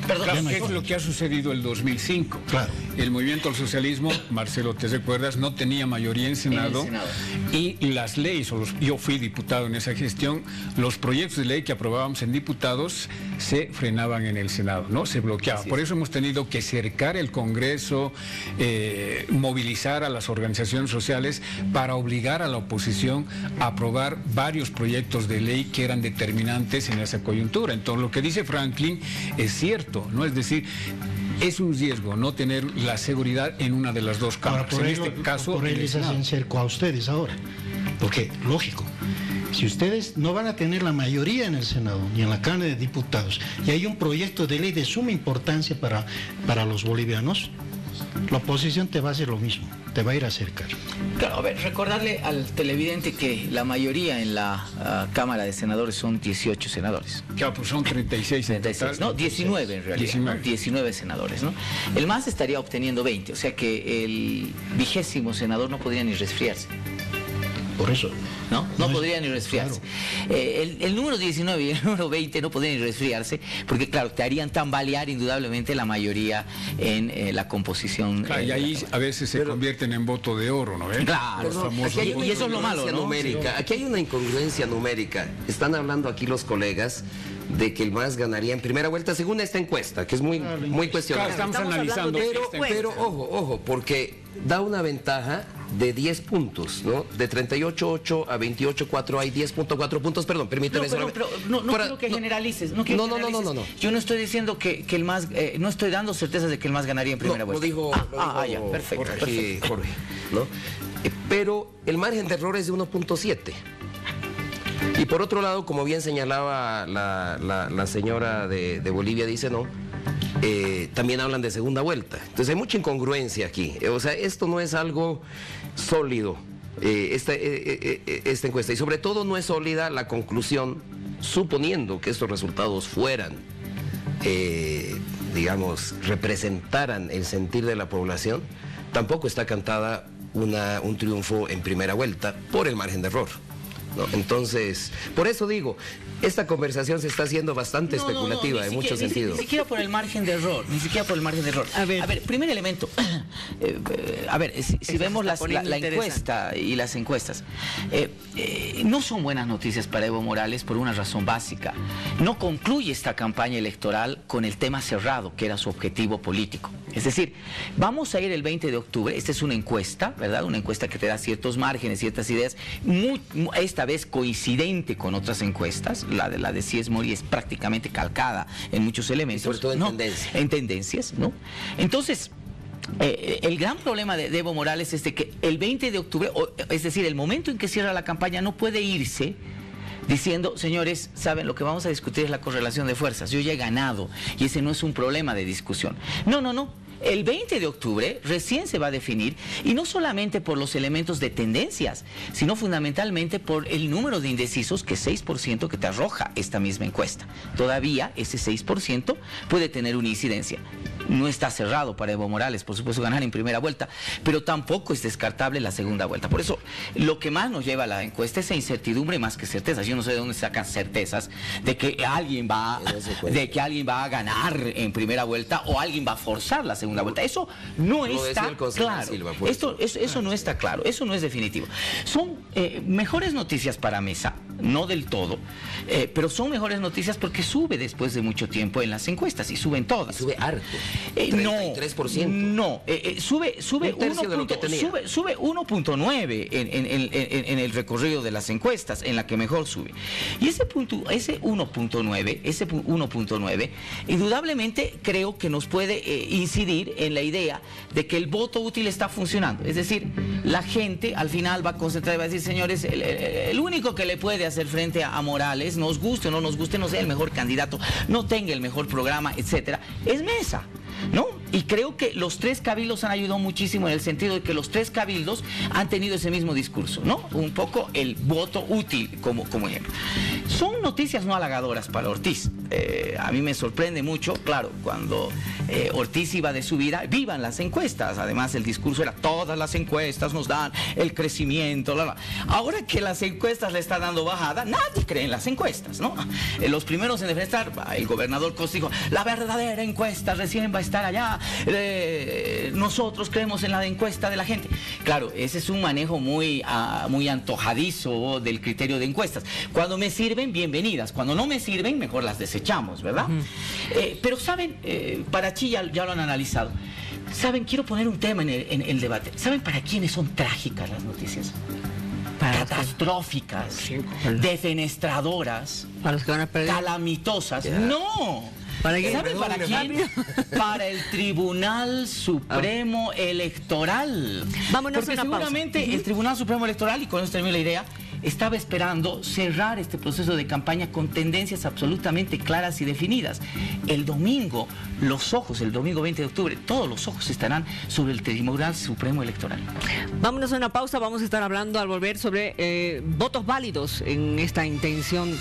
Perdón, ¿qué es lo que ha sucedido el 2005? Claro. El movimiento al socialismo, Marcelo, ¿te recuerdas? No tenía mayoría en Senado, y las leyes, o yo fui diputado en esa gestión, los proyectos de ley que aprobábamos en diputados se frenaban en el Senado, ¿no? Se bloqueaban. Por eso hemos tenido que cercar el Congreso, eh, movilizar a las organizaciones sociales para obligar a la oposición a aprobar varios proyectos de ley que eran determinantes en esa coyuntura. Entonces, lo que dice Franklin es cierto, ¿no? Es decir, es un riesgo no tener la seguridad en una de las dos cámaras. en este caso, por él les hacen cerco a ustedes ahora. Porque, lógico, si ustedes no van a tener la mayoría en el Senado ni en la Cámara de Diputados y hay un proyecto de ley de suma importancia para, para los bolivianos, la oposición te va a hacer lo mismo, te va a ir a acercar. Claro, a ver, recordarle al televidente que la mayoría en la ah, Cámara de Senadores son 18 senadores. Claro, pues son 36. 36 no, 19 en realidad. 19. senadores, ¿no? El MAS estaría obteniendo 20, o sea que el vigésimo senador no podría ni resfriarse por eso. No, no, podría ni resfriarse. Eh, el, número 19 y el número 20 no podrían ni resfriarse, porque claro, te harían tambalear indudablemente la mayoría en eh, la composición. Claro, y ahí a veces se convierten en voto de oro, ¿no? Claro, y eso es lo malo, ¿no? Numérica. Aquí hay una incongruencia numérica. Están hablando aquí los colegas de que el MAS ganaría en primera vuelta según esta encuesta, que es muy, muy cuestionable. estamos, analizando. Pero, pero ojo, ojo, porque da una ventaja de 10 puntos, ¿no? De 38.8 a 28.4 hay 10.4 puntos, perdón, permíteme. No, pero, no, no quiero que generalices, no, quiero no, no, no, no, no, Yo no estoy diciendo que, que el más, eh, no estoy dando certezas de que el más ganaría en primera vuelta. Lo dijo, ah, ah, ya, perfecto, Jorge, Jorge ¿no? Eh, pero el margen de error es de 1.7. Y por otro lado, como bien señalaba la, señora de, Bolivia, dice no, eh, también hablan de segunda vuelta. Entonces hay mucha incongruencia aquí. O sea, esto no es algo sólido, eh, esta, eh, esta encuesta. Y sobre todo no es sólida la conclusión, suponiendo que estos resultados fueran, digamos, representaran el sentir de la población, tampoco está cantada un triunfo en primera vuelta por el margen de error. Entonces, por eso digo, esta conversación se está haciendo bastante especulativa en muchos sentidos. Ni, siquiera por el margen de error, ni siquiera por el margen de error. A ver, primer elemento. Eh, eh, a ver, si, vemos la, encuesta y las encuestas, eh, no son buenas noticias para Evo Morales por una razón básica. No concluye esta campaña electoral con el tema cerrado, que era su objetivo político. Es decir, vamos a ir el 20 de octubre, esta es una encuesta, ¿verdad? Una encuesta que te da ciertos márgenes, ciertas ideas, esta vez coincidente con otras encuestas, la de la de Cies Mori es prácticamente calcada en muchos elementos. sobre todo en tendencias. En tendencias, ¿no? Entonces, eh, el gran problema de, Evo Morales es de que el 20 de octubre, es decir, el momento en que cierra la campaña, no puede irse diciendo, señores, saben, lo que vamos a discutir es la correlación de fuerzas. Yo ya he ganado y ese no es un problema de discusión. No, no, no. El 20 de octubre recién se va a definir y no solamente por los elementos de tendencias, sino fundamentalmente por el número de indecisos que 6% que te arroja esta misma encuesta. Todavía ese 6% puede tener una incidencia. No está cerrado para Evo Morales, por supuesto, ganar en primera vuelta, pero tampoco es descartable la segunda vuelta. Por eso, lo que más nos lleva a la encuesta es esa incertidumbre más que certezas. Yo no sé de dónde sacan certezas de que alguien va, de que alguien va a ganar en primera vuelta o alguien va a forzar la segunda vuelta. Eso no está claro. Pues. Esto, eso, no está claro, eso no es definitivo. Son eh, mejores noticias para Mesa, no del todo, eh, pero son mejores noticias porque sube después de mucho tiempo en las encuestas y suben todas. Sube harto. Eh, no, no, sube, sube 1.9 sube, 1.9 en, el recorrido de las encuestas, en la que mejor sube. Y ese punto, ese 1.9, ese 1.9, indudablemente creo que nos puede incidir en la idea de que el voto útil está funcionando. Es decir, la gente al final va a concentrar y va a decir, señores, el, único que le puede hacer frente a, Morales, nos guste o no nos guste, no sea el mejor candidato, no tenga el mejor programa, etcétera, es Mesa. ¿No? Y creo que los tres cabildos han ayudado muchísimo en el sentido de que los tres cabildos han tenido ese mismo discurso, ¿no? Un poco el voto útil como, como ejemplo. Son noticias no halagadoras para Ortiz. Eh, a mí me sorprende mucho, claro, cuando eh, Ortiz iba de su vida, vivan las encuestas. Además, el discurso era todas las encuestas nos dan el crecimiento. Ahora que las encuestas le están dando bajada, nadie cree en las encuestas, ¿no? Eh, los primeros en defender, el gobernador Costa dijo, la verdadera encuesta recién va a estar allá, eh, nosotros creemos en la encuesta de la gente. Claro, ese es un manejo muy, ah, muy antojadizo del criterio de encuestas. Cuando me sirven, bienvenidas. Cuando no me sirven, mejor las desechamos, ¿verdad? Eh, pero saben, eh, para Chi ya, lo han analizado. Saben, quiero poner un tema en el, debate. ¿Saben para quiénes son trágicas las noticias? catastróficas, defenestradoras, calamitosas. No, ¿Para ¿Sabe para quién? Para el Tribunal Supremo Electoral. Vámonos Porque seguramente el Tribunal Supremo Electoral, y con esto termino la idea, estaba esperando cerrar este proceso de campaña con tendencias absolutamente claras y definidas. El domingo, los ojos, el domingo 20 de octubre, todos los ojos estarán sobre el Tribunal Supremo Electoral. Vámonos a una pausa, vamos a estar hablando al volver sobre eh, votos válidos en esta intención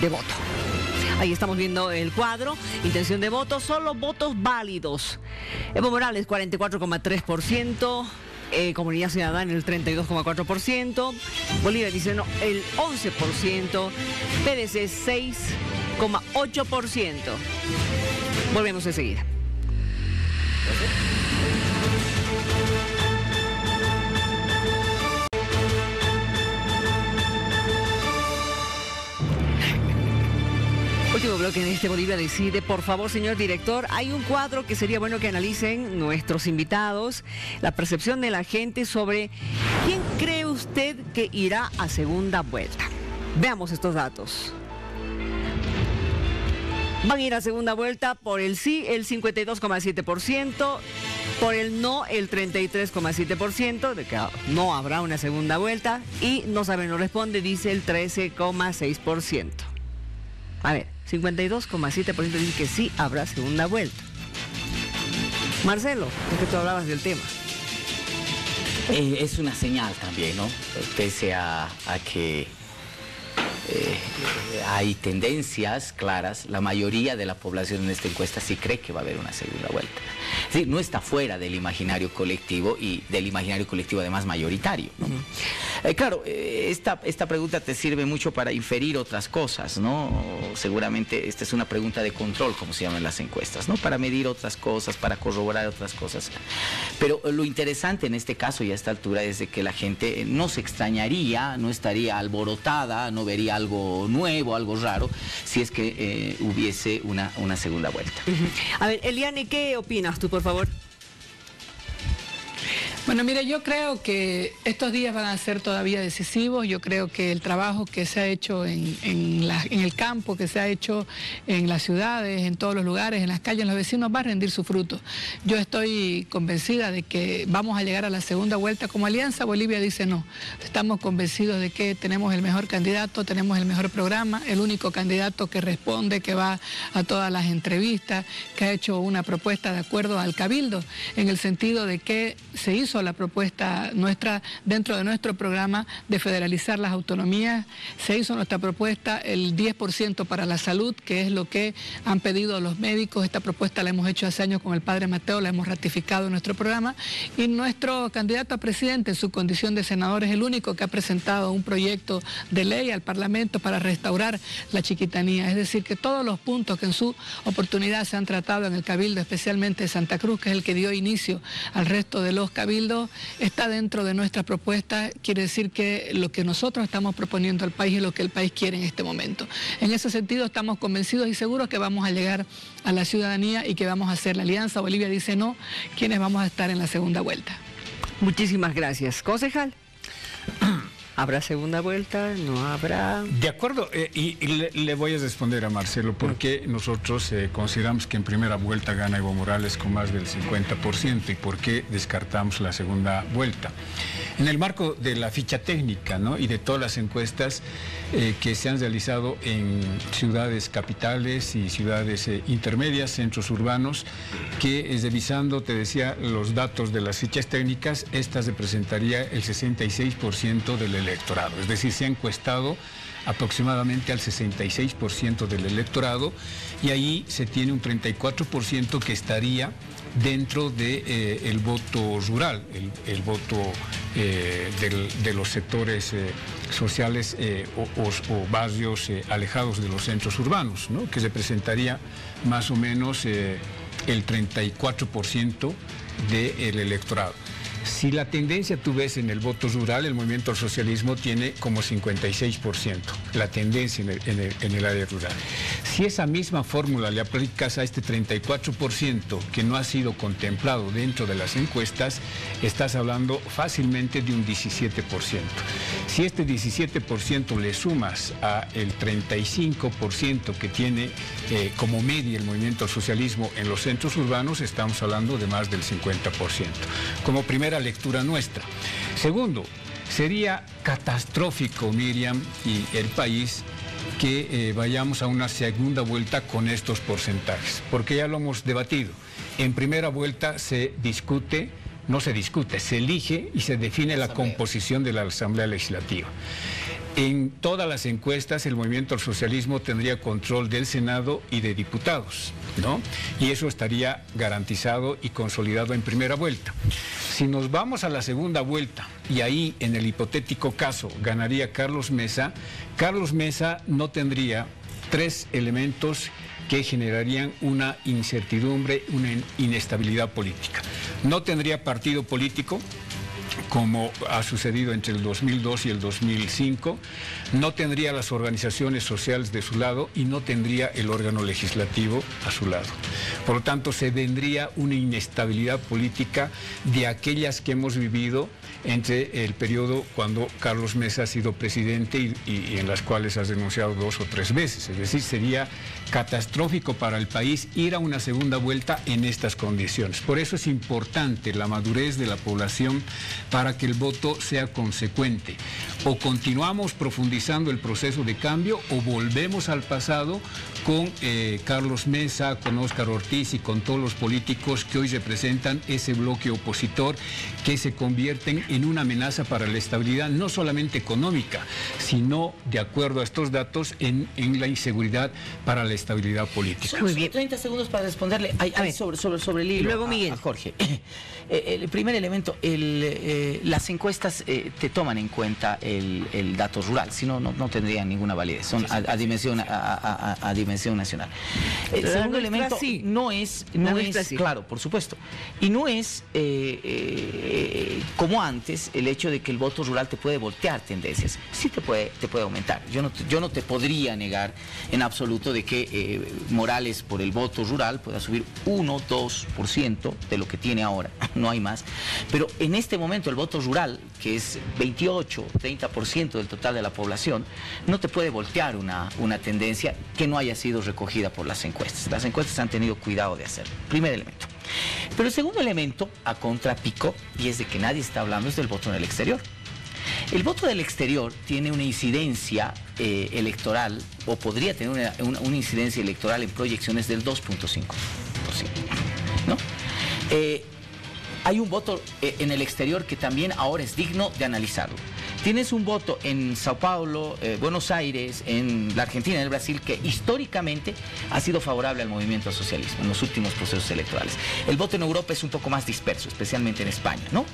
de voto. Ahí estamos viendo el cuadro. Intención de voto, solo votos válidos. Evo Morales, 44,3%. eh, Comunidad Ciudadana el 32,4%, Bolivia dice no, el 11%, PDC 6,8%. Volvemos enseguida. Último bloque en este Bolivia Decide. Por favor, señor director, hay un cuadro que sería bueno que analicen nuestros invitados, la percepción de la gente sobre quién cree usted que irá a segunda vuelta. Veamos estos datos. Van a ir a segunda vuelta por el sí el 52,7%, por el no el 33,7%, de que no habrá una segunda vuelta, y no sabe, no responde, dice el 13,6%. A ver, 52,7% dice que sí habrá segunda vuelta. Marcelo, es que tú hablabas del tema. Eh, es una señal también, ¿no? Pese a, a que eh, hay tendencias claras, la mayoría de la población en esta encuesta sí cree que va a haber una segunda vuelta. Es decir, no está fuera del imaginario colectivo y del imaginario colectivo además mayoritario. ¿no? Eh, claro, eh, esta, esta pregunta te sirve mucho para inferir otras cosas, ¿no? Seguramente esta es una pregunta de control, como se llaman las encuestas, ¿no? Para medir otras cosas, para corroborar otras cosas. Pero lo interesante en este caso y a esta altura es de que la gente no se extrañaría, no estaría alborotada, no vería algo nuevo, algo raro, si es que eh, hubiese una, una segunda vuelta. A ver, Eliane, ¿qué opinas tú, por favor? Bueno, mire, yo creo que estos días van a ser todavía decisivos. Yo creo que el trabajo que se ha hecho en, el campo, que se ha hecho en las ciudades, en todos los lugares, en las calles, en los vecinos, va a rendir su fruto. Yo estoy convencida de que vamos a llegar a la segunda vuelta. Como Alianza Bolivia dice no. Estamos convencidos de que tenemos el mejor candidato, tenemos el mejor programa, el único candidato que responde, que va a todas las entrevistas, que ha hecho una propuesta de acuerdo al cabildo, en el sentido de que se hizo la propuesta nuestra dentro de nuestro programa de federalizar las autonomías, se hizo nuestra propuesta el 10% para la salud, que es lo que han pedido los médicos. Esta propuesta la hemos hecho hace años con el padre Mateo, la hemos ratificado en nuestro programa y nuestro candidato a presidente en su condición de senador es el único que ha presentado un proyecto de ley al Parlamento para restaurar la chiquitanía. Es decir, que todos los puntos que en su oportunidad se han tratado en el Cabildo, especialmente Santa Cruz, que es el que dio inicio al resto de los cabildos, está dentro de nuestra propuesta. Quiere decir que lo que nosotros estamos proponiendo al país es lo que el país quiere en este momento. En ese sentido estamos convencidos y seguros que vamos a llegar a la ciudadanía y que vamos a hacer la alianza. Bolivia dice no, quienes vamos a estar en la segunda vuelta. Muchísimas gracias. Concejal. ¿Habrá segunda vuelta? ¿No habrá? De acuerdo, eh, y, y le, le voy a responder a Marcelo por qué nosotros eh, consideramos que en primera vuelta gana Evo Morales con más del 50% y por qué descartamos la segunda vuelta. En el marco de la ficha técnica ¿no? y de todas las encuestas eh, que se han realizado en ciudades capitales y ciudades intermedias, centros urbanos, que revisando, te decía, los datos de las fichas técnicas, esta representaría el 66% del electorado. Es decir, se ha encuestado aproximadamente al 66% del electorado y ahí se tiene un 34% que estaría dentro del de, eh, voto rural, el, el voto eh, de los sectores eh, sociales o, barrios alejados de los centros urbanos, ¿no? que representaría más o menos el 34% del electorado. Si la tendencia tú ves en el voto rural, el movimiento al socialismo tiene como 56%, la tendencia en el, en el- en el área rural. Si esa misma fórmula le aplicas a este 34% que no ha sido contemplado dentro de las encuestas, estás hablando fácilmente de un 17%. Si este 17% le sumas a el 35% que tiene eh, como media el movimiento al socialismo en los centros urbanos, estamos hablando de más del 50%. Como primera lectura nuestra. Segundo, sería catastrófico, Miriam, y el país que eh, vayamos a una segunda vuelta con estos porcentajes, porque ya lo hemos debatido. En primera vuelta se discute, no se discute, se elige y se define la composición de la Asamblea Legislativa. En todas las encuestas el movimiento al socialismo tendría control del Senado y de diputados, ¿no? Y eso estaría garantizado y consolidado en primera vuelta. Si nos vamos a la segunda vuelta y ahí en el hipotético caso ganaría Carlos Mesa, Carlos Mesa no tendría tres elementos que generarían una incertidumbre, una inestabilidad política. No tendría partido político, como ha sucedido entre el 2002 y el 2005, no tendría las organizaciones sociales de su lado y no tendría el órgano legislativo a su lado. Por lo tanto, se vendría una inestabilidad política de aquellas que hemos vivido entre el periodo cuando Carlos Mesa ha sido presidente y, en las cuales has denunciado dos o tres veces. Es decir, sería catastrófico para el país ir a una segunda vuelta en estas condiciones. Por eso es importante la madurez de la población para que el voto sea consecuente. O continuamos profundizando el proceso de cambio o volvemos al pasado con eh, Carlos Mesa, con Óscar Ortiz y con todos los políticos que hoy representan ese bloque opositor que se convierten en una amenaza para la estabilidad, no solamente económica, sino, de acuerdo a estos datos, en, la inseguridad para la estabilidad política. Muy bien. 30 segundos para responderle sobre, sobre, sobre, el libro. Luego Miguel. Jorge. Eh, el primer elemento, eh, las encuestas eh, te toman en cuenta el, dato rural, si no, no tendrían ninguna validez, son a, dimensión, a, dimensión nacional. El segundo elemento no es, no es claro, por supuesto, y no es como antes el hecho de que el voto rural te puede voltear tendencias, sí te puede, te puede aumentar. Yo no, yo no te podría negar en absoluto de que Morales por el voto rural pueda subir 1, 2% de lo que tiene ahora no hay más. Pero en este momento el voto rural, que es 28, 30% del total de la población, no te puede voltear una, una tendencia que no haya sido recogida por las encuestas. Las encuestas han tenido cuidado de hacerlo. Primer elemento. Pero el segundo elemento, a contrapico, y es de que nadie está hablando, es del voto en el exterior. El voto del exterior tiene una incidencia eh, electoral, o podría tener una, incidencia electoral en proyecciones del 2.5%. ¿no? Eh, hay un voto eh, en el exterior que también ahora es digno de analizarlo. Tienes un voto en Sao Paulo, Buenos Aires, en la Argentina, en el Brasil, que históricamente ha sido favorable al movimiento socialismo en los últimos procesos electorales. El voto en Europa es un poco más disperso, especialmente en España, ¿no?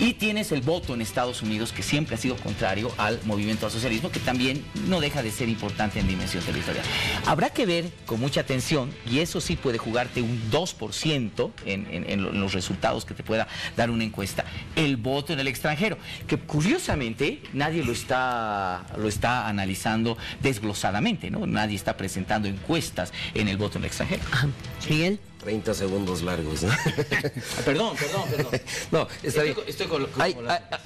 Y tienes el voto en Estados Unidos, que siempre ha sido contrario al movimiento al socialismo, que también no deja de ser importante en dimensión territorial. Habrá que ver con mucha atención, y eso sí puede jugarte un 2% en, en los resultados que te pueda dar una encuesta, el voto en el extranjero, que curiosamente nadie lo está, lo está analizando desglosadamente, ¿no? Nadie está presentando encuestas en el voto en el extranjero. Miguel. 30 segundos largos. ¿no? perdón, perdón, perdón. No, está bien.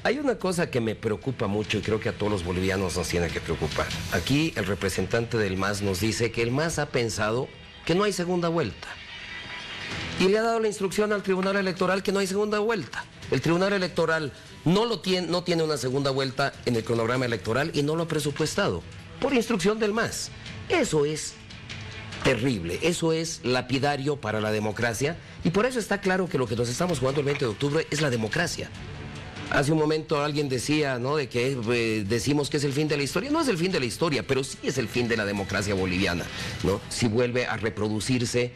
hay, una cosa que me preocupa mucho y creo que a todos los bolivianos nos tiene que preocupar. Aquí el representante del MAS nos dice que el MAS ha pensado que no hay segunda vuelta. Y le ha dado la instrucción al Tribunal Electoral que no hay segunda vuelta. El Tribunal Electoral no, lo tiene, no tiene una segunda vuelta en el cronograma electoral y no lo ha presupuestado, por instrucción del MAS. Eso es terrible, eso es lapidario para la democracia y por eso está claro que lo que nos estamos jugando el 20 de octubre es la democracia. Hace un momento alguien decía, ¿no? De que eh, decimos que es el fin de la historia. No es el fin de la historia, pero sí es el fin de la democracia boliviana, ¿no? Si vuelve a reproducirse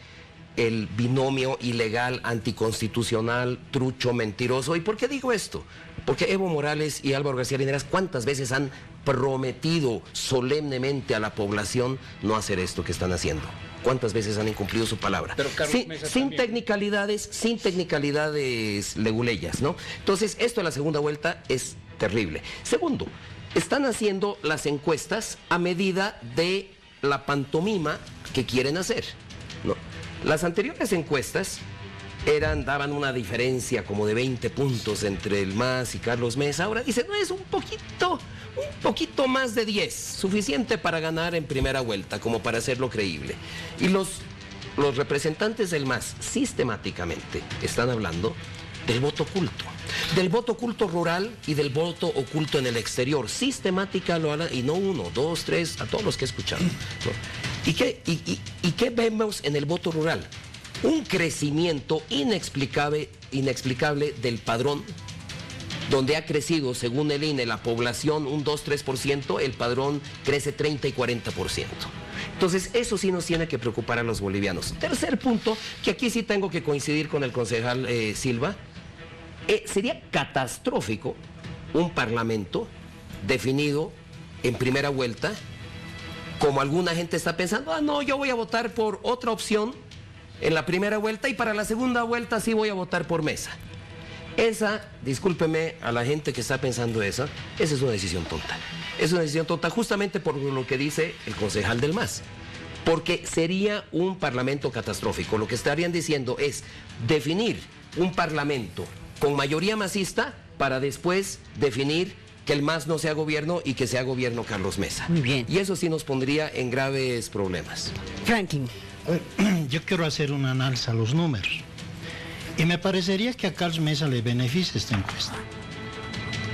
el binomio ilegal, anticonstitucional, trucho, mentiroso. ¿Y por qué digo esto? Porque Evo Morales y Álvaro García Lineras cuántas veces han prometido solemnemente a la población no hacer esto que están haciendo. ¿Cuántas veces han incumplido su palabra? sin, sin technicalidades, sin technicalidades leguleyas, ¿no? Entonces, esto de la segunda vuelta es terrible. Segundo, están haciendo las encuestas a medida de la pantomima que quieren hacer. ¿no? Las anteriores encuestas eran, daban una diferencia como de 20 puntos entre el MAS y Carlos Mesa. Ahora dice, no es un poquito, un poquito más de 10, suficiente para ganar en primera vuelta, como para hacerlo creíble. Y los, los representantes del MAS sistemáticamente están hablando del voto oculto, del voto oculto rural y del voto oculto en el exterior. Sistemática lo y no uno, dos, tres, a todos los que he escuchado. ¿Y qué, y, qué vemos en el voto rural? Un crecimiento inexplicable, inexplicable del padrón donde ha crecido, según el INE, la población un 2-3%, el padrón crece 30 y 40%. Entonces, eso sí nos tiene que preocupar a los bolivianos. Tercer punto, que aquí sí tengo que coincidir con el concejal eh, Silva, eh, sería catastrófico un parlamento definido en primera vuelta, como alguna gente está pensando, ah, no, yo voy a votar por otra opción en la primera vuelta y para la segunda vuelta sí voy a votar por mesa. Esa, discúlpeme a la gente que está pensando esa, esa es una decisión tonta. Es una decisión tonta justamente por lo que dice el concejal del MAS. Porque sería un parlamento catastrófico. Lo que estarían diciendo es definir un parlamento con mayoría masista para después definir que el MAS no sea gobierno y que sea gobierno Carlos Mesa. Muy bien. Y eso sí nos pondría en graves problemas. Franklin. Yo quiero hacer un análisis a los números. Y me parecería que a Carlos Mesa le beneficia esta encuesta.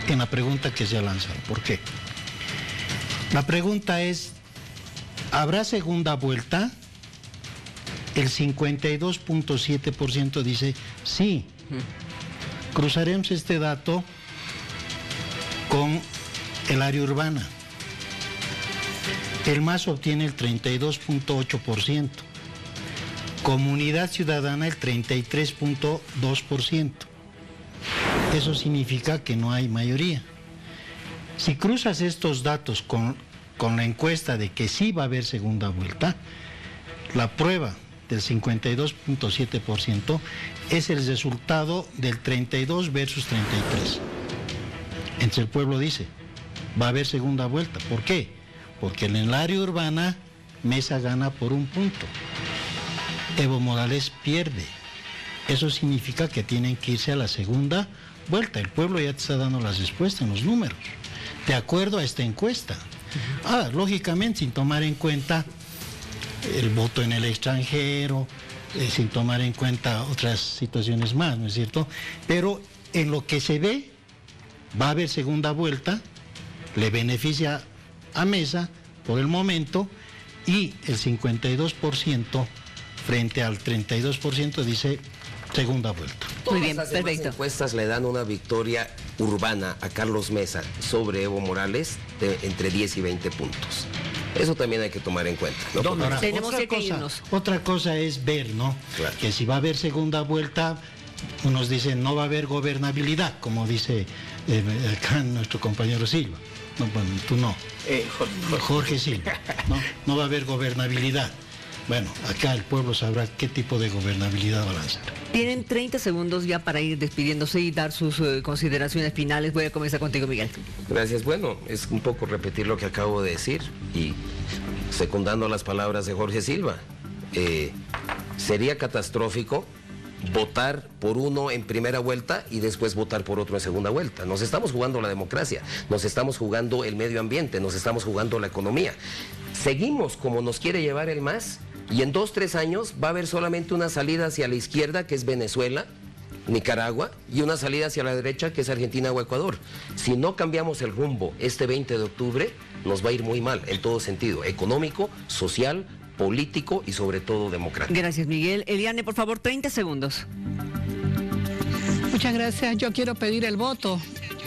En la pregunta que se ha lanzado. ¿Por qué? La pregunta es, ¿habrá segunda vuelta? El 52.7% dice sí. Cruzaremos este dato con el área urbana. El MAS obtiene el 32.8%. Comunidad Ciudadana el 33.2%. Eso significa que no hay mayoría. Si cruzas estos datos con, con la encuesta de que sí va a haber segunda vuelta, la prueba del 52.7% es el resultado del 32 versus 33. Entonces el pueblo dice, va a haber segunda vuelta. ¿Por qué? Porque en el área urbana Mesa gana por un punto. Evo Morales pierde. Eso significa que tienen que irse a la segunda vuelta. El pueblo ya te está dando las respuestas en los números, de acuerdo a esta encuesta. Ah, lógicamente sin tomar en cuenta el voto en el extranjero, eh, sin tomar en cuenta otras situaciones más, ¿no es cierto? Pero en lo que se ve, va a haber segunda vuelta, le beneficia a Mesa por el momento y el 52% frente al 32% dice segunda vuelta. Muy bien, las perfecto. encuestas le dan una victoria urbana a Carlos Mesa sobre Evo Morales de entre 10 y 20 puntos. Eso también hay que tomar en cuenta. Tenemos otra que cosa, Otra cosa es ver, ¿no? Que si va a haber segunda vuelta, unos dicen no va a haber gobernabilidad, como dice eh, acá nuestro compañero Silva. No, bueno, tú no. Eh, Jorge Silva. ¿no? no va a haber gobernabilidad. Bueno, acá el pueblo sabrá qué tipo de gobernabilidad va a lanzar. Tienen 30 segundos ya para ir despidiéndose y dar sus eh, consideraciones finales. Voy a comenzar contigo, Miguel. Gracias. Bueno, es un poco repetir lo que acabo de decir y secundando las palabras de Jorge Silva. Eh, sería catastrófico votar por uno en primera vuelta y después votar por otro en segunda vuelta. Nos estamos jugando la democracia, nos estamos jugando el medio ambiente, nos estamos jugando la economía. Seguimos como nos quiere llevar el MAS y en dos, tres años va a haber solamente una salida hacia la izquierda, que es Venezuela, Nicaragua, y una salida hacia la derecha, que es Argentina o Ecuador. Si no cambiamos el rumbo este 20 de octubre, nos va a ir muy mal en todo sentido, económico, social, político y sobre todo democrático. Gracias, Miguel. Eliane, por favor, 30 segundos. Muchas gracias. Yo quiero pedir el voto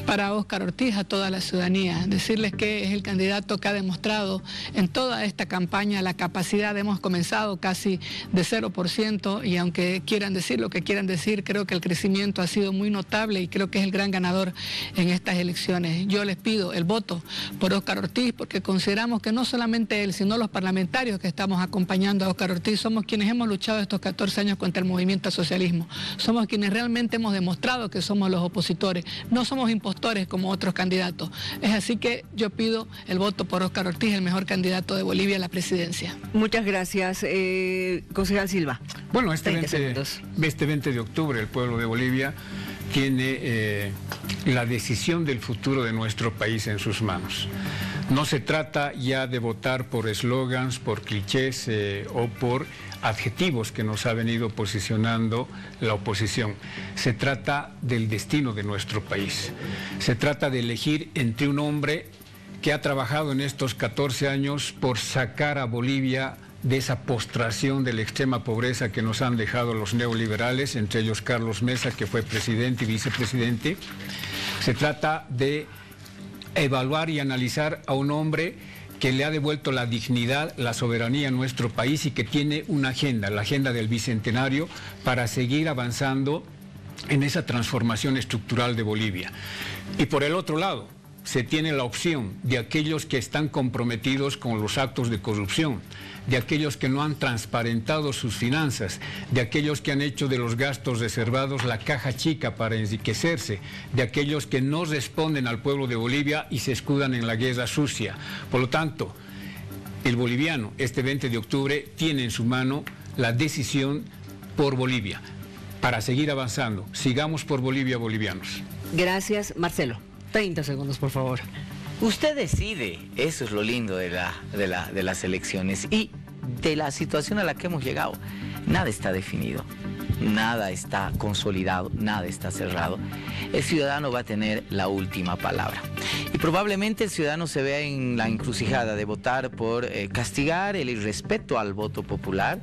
para Óscar Ortiz a toda la ciudadanía, decirles que es el candidato que ha demostrado en toda esta campaña la capacidad, hemos comenzado casi de 0% y aunque quieran decir lo que quieran decir, creo que el crecimiento ha sido muy notable y creo que es el gran ganador en estas elecciones. Yo les pido el voto por Óscar Ortiz porque consideramos que no solamente él, sino los parlamentarios que estamos acompañando a Óscar Ortiz somos quienes hemos luchado estos 14 años contra el movimiento socialismo. Somos quienes realmente hemos demostrado que somos los opositores. No somos impostores como otros candidatos. Es así que yo pido el voto por Óscar Ortiz, el mejor candidato de Bolivia a la presidencia. Muchas gracias, eh, concejal Silva. Bueno, este 20, este 20 de octubre el pueblo de Bolivia tiene eh, la decisión del futuro de nuestro país en sus manos. No se trata ya de votar por eslogans, por clichés eh, o por adjetivos que nos ha venido posicionando la oposición. Se trata del destino de nuestro país. Se trata de elegir entre un hombre que ha trabajado en estos 14 años por sacar a Bolivia de esa postración de la extrema pobreza que nos han dejado los neoliberales, entre ellos Carlos Mesa, que fue presidente y vicepresidente, Se trata de evaluar y analizar a un hombre que le ha devuelto la dignidad, la soberanía a nuestro país y que tiene una agenda, la agenda del Bicentenario, para seguir avanzando en esa transformación estructural de Bolivia. Y por el otro lado, se tiene la opción de aquellos que están comprometidos con los actos de corrupción, de aquellos que no han transparentado sus finanzas, de aquellos que han hecho de los gastos reservados la caja chica para enriquecerse, de aquellos que no responden al pueblo de Bolivia y se escudan en la guerra sucia. Por lo tanto, el boliviano este 20 de octubre tiene en su mano la decisión por Bolivia. Para seguir avanzando, sigamos por Bolivia, bolivianos. Gracias, Marcelo. 30 segundos, por favor. Usted decide, eso es lo lindo de, la, de, la, de las elecciones y de la situación a la que hemos llegado. Nada está definido, nada está consolidado, nada está cerrado. El ciudadano va a tener la última palabra. Y probablemente el ciudadano se vea en la encrucijada de votar por eh, castigar el irrespeto al voto popular,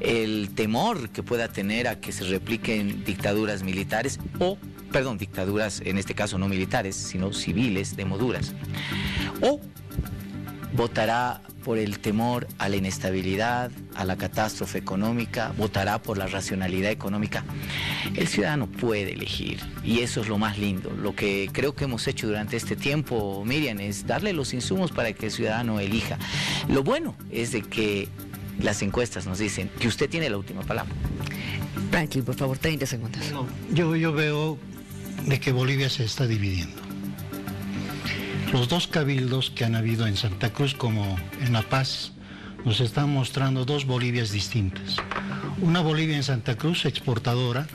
el temor que pueda tener a que se repliquen dictaduras militares o perdón, dictaduras, en este caso no militares, sino civiles, de moduras. O votará por el temor a la inestabilidad, a la catástrofe económica, votará por la racionalidad económica. El ciudadano puede elegir y eso es lo más lindo. Lo que creo que hemos hecho durante este tiempo, Miriam, es darle los insumos para que el ciudadano elija. Lo bueno es de que las encuestas nos dicen que usted tiene la última palabra. Franklin, por favor, 30 segundos. yo, yo veo de que Bolivia se está dividiendo. Los dos cabildos que han habido en Santa Cruz como en La Paz nos están mostrando dos Bolivias distintas. Una Bolivia en Santa Cruz exportadora,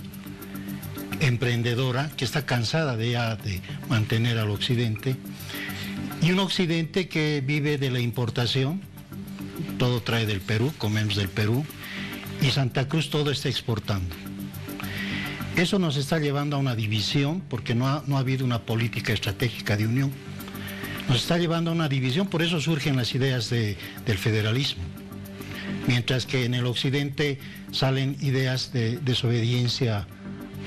emprendedora, que está cansada de ya de mantener al occidente, y un occidente que vive de la importación, todo trae del Perú, comemos del Perú, y Santa Cruz todo está exportando. Eso nos está llevando a una división porque no ha, no ha habido una política estratégica de unión. Nos está llevando a una división, por eso surgen las ideas del federalismo. Mientras que en el occidente salen ideas de desobediencia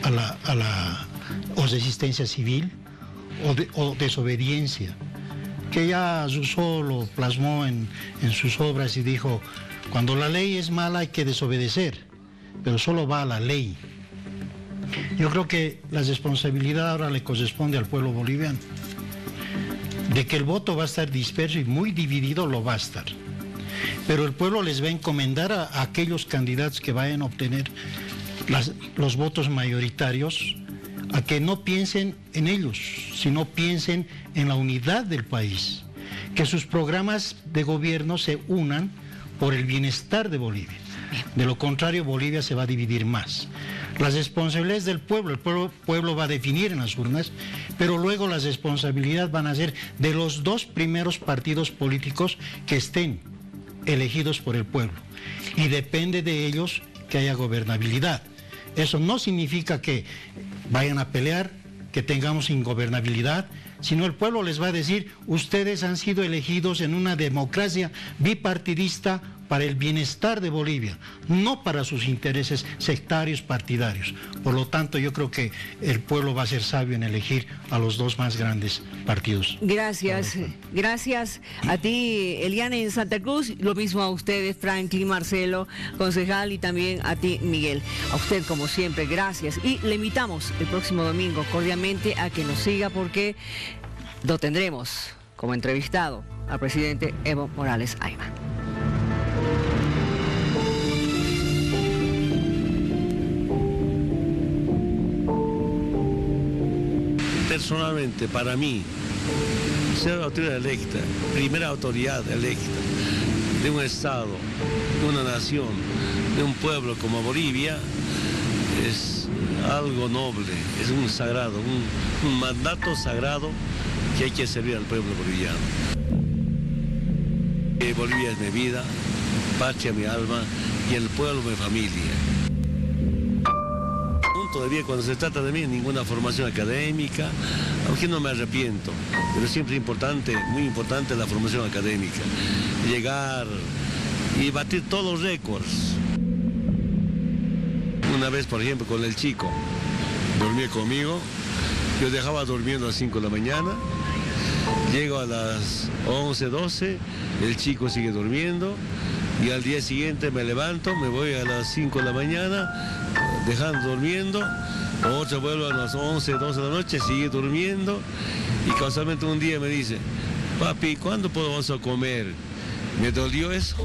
a la, a la o resistencia civil o, desobediencia, que ya Rousseau lo plasmó en, en sus obras y dijo, cuando la ley es mala hay que desobedecer, pero solo va a la ley. Yo creo que la responsabilidad ahora le corresponde al pueblo boliviano. De que el voto va a estar disperso y muy dividido, lo va a estar. Pero el pueblo les va a encomendar a, aquellos candidatos que vayan a obtener los votos mayoritarios a que no piensen en ellos, sino piensen en la unidad del país. Que sus programas de gobierno se unan por el bienestar de Bolivia. De lo contrario, Bolivia se va a dividir más. Las responsabilidades del pueblo, el pueblo, va a definir en las urnas, pero luego las responsabilidades van a ser de los dos primeros partidos políticos que estén elegidos por el pueblo. Y depende de ellos que haya gobernabilidad. Eso no significa que vayan a pelear, que tengamos ingobernabilidad, sino el pueblo les va a decir, ustedes han sido elegidos en una democracia bipartidista para el bienestar de Bolivia, no para sus intereses sectarios partidarios. Por lo tanto, yo creo que el pueblo va a ser sabio en elegir a los dos más grandes partidos. Gracias, gracias a ti, Eliane en Santa Cruz, lo mismo a ustedes, Franklin, Marcelo, concejal, y también a ti, Miguel. A usted, como siempre, gracias. Y le invitamos el próximo domingo cordialmente a que nos siga porque lo tendremos como entrevistado al presidente Evo Morales Ayma. Personalmente, para mí, ser autoridad electa, primera autoridad electa de un Estado, de una nación, de un pueblo como Bolivia, es algo noble, es un sagrado, un, mandato sagrado que hay que servir al pueblo boliviano. Bolivia es mi vida, patria mi alma y el pueblo mi familia todavía cuando se trata de mí ninguna formación académica, aunque no me arrepiento, pero siempre importante, muy importante la formación académica. Llegar y batir todos los récords. Una vez, por ejemplo, con el chico, dormía conmigo Yo dejaba durmiendo a las 5 de la mañana, llego a las 11, 12, el chico sigue durmiendo y al día siguiente me levanto, me voy a las 5 de la mañana, dejando durmiendo, otro vuelvo a las 11, 12 de la noche, sigue durmiendo y casualmente un día me dice, papi, ¿cuándo podemos comer? Me dolió eso.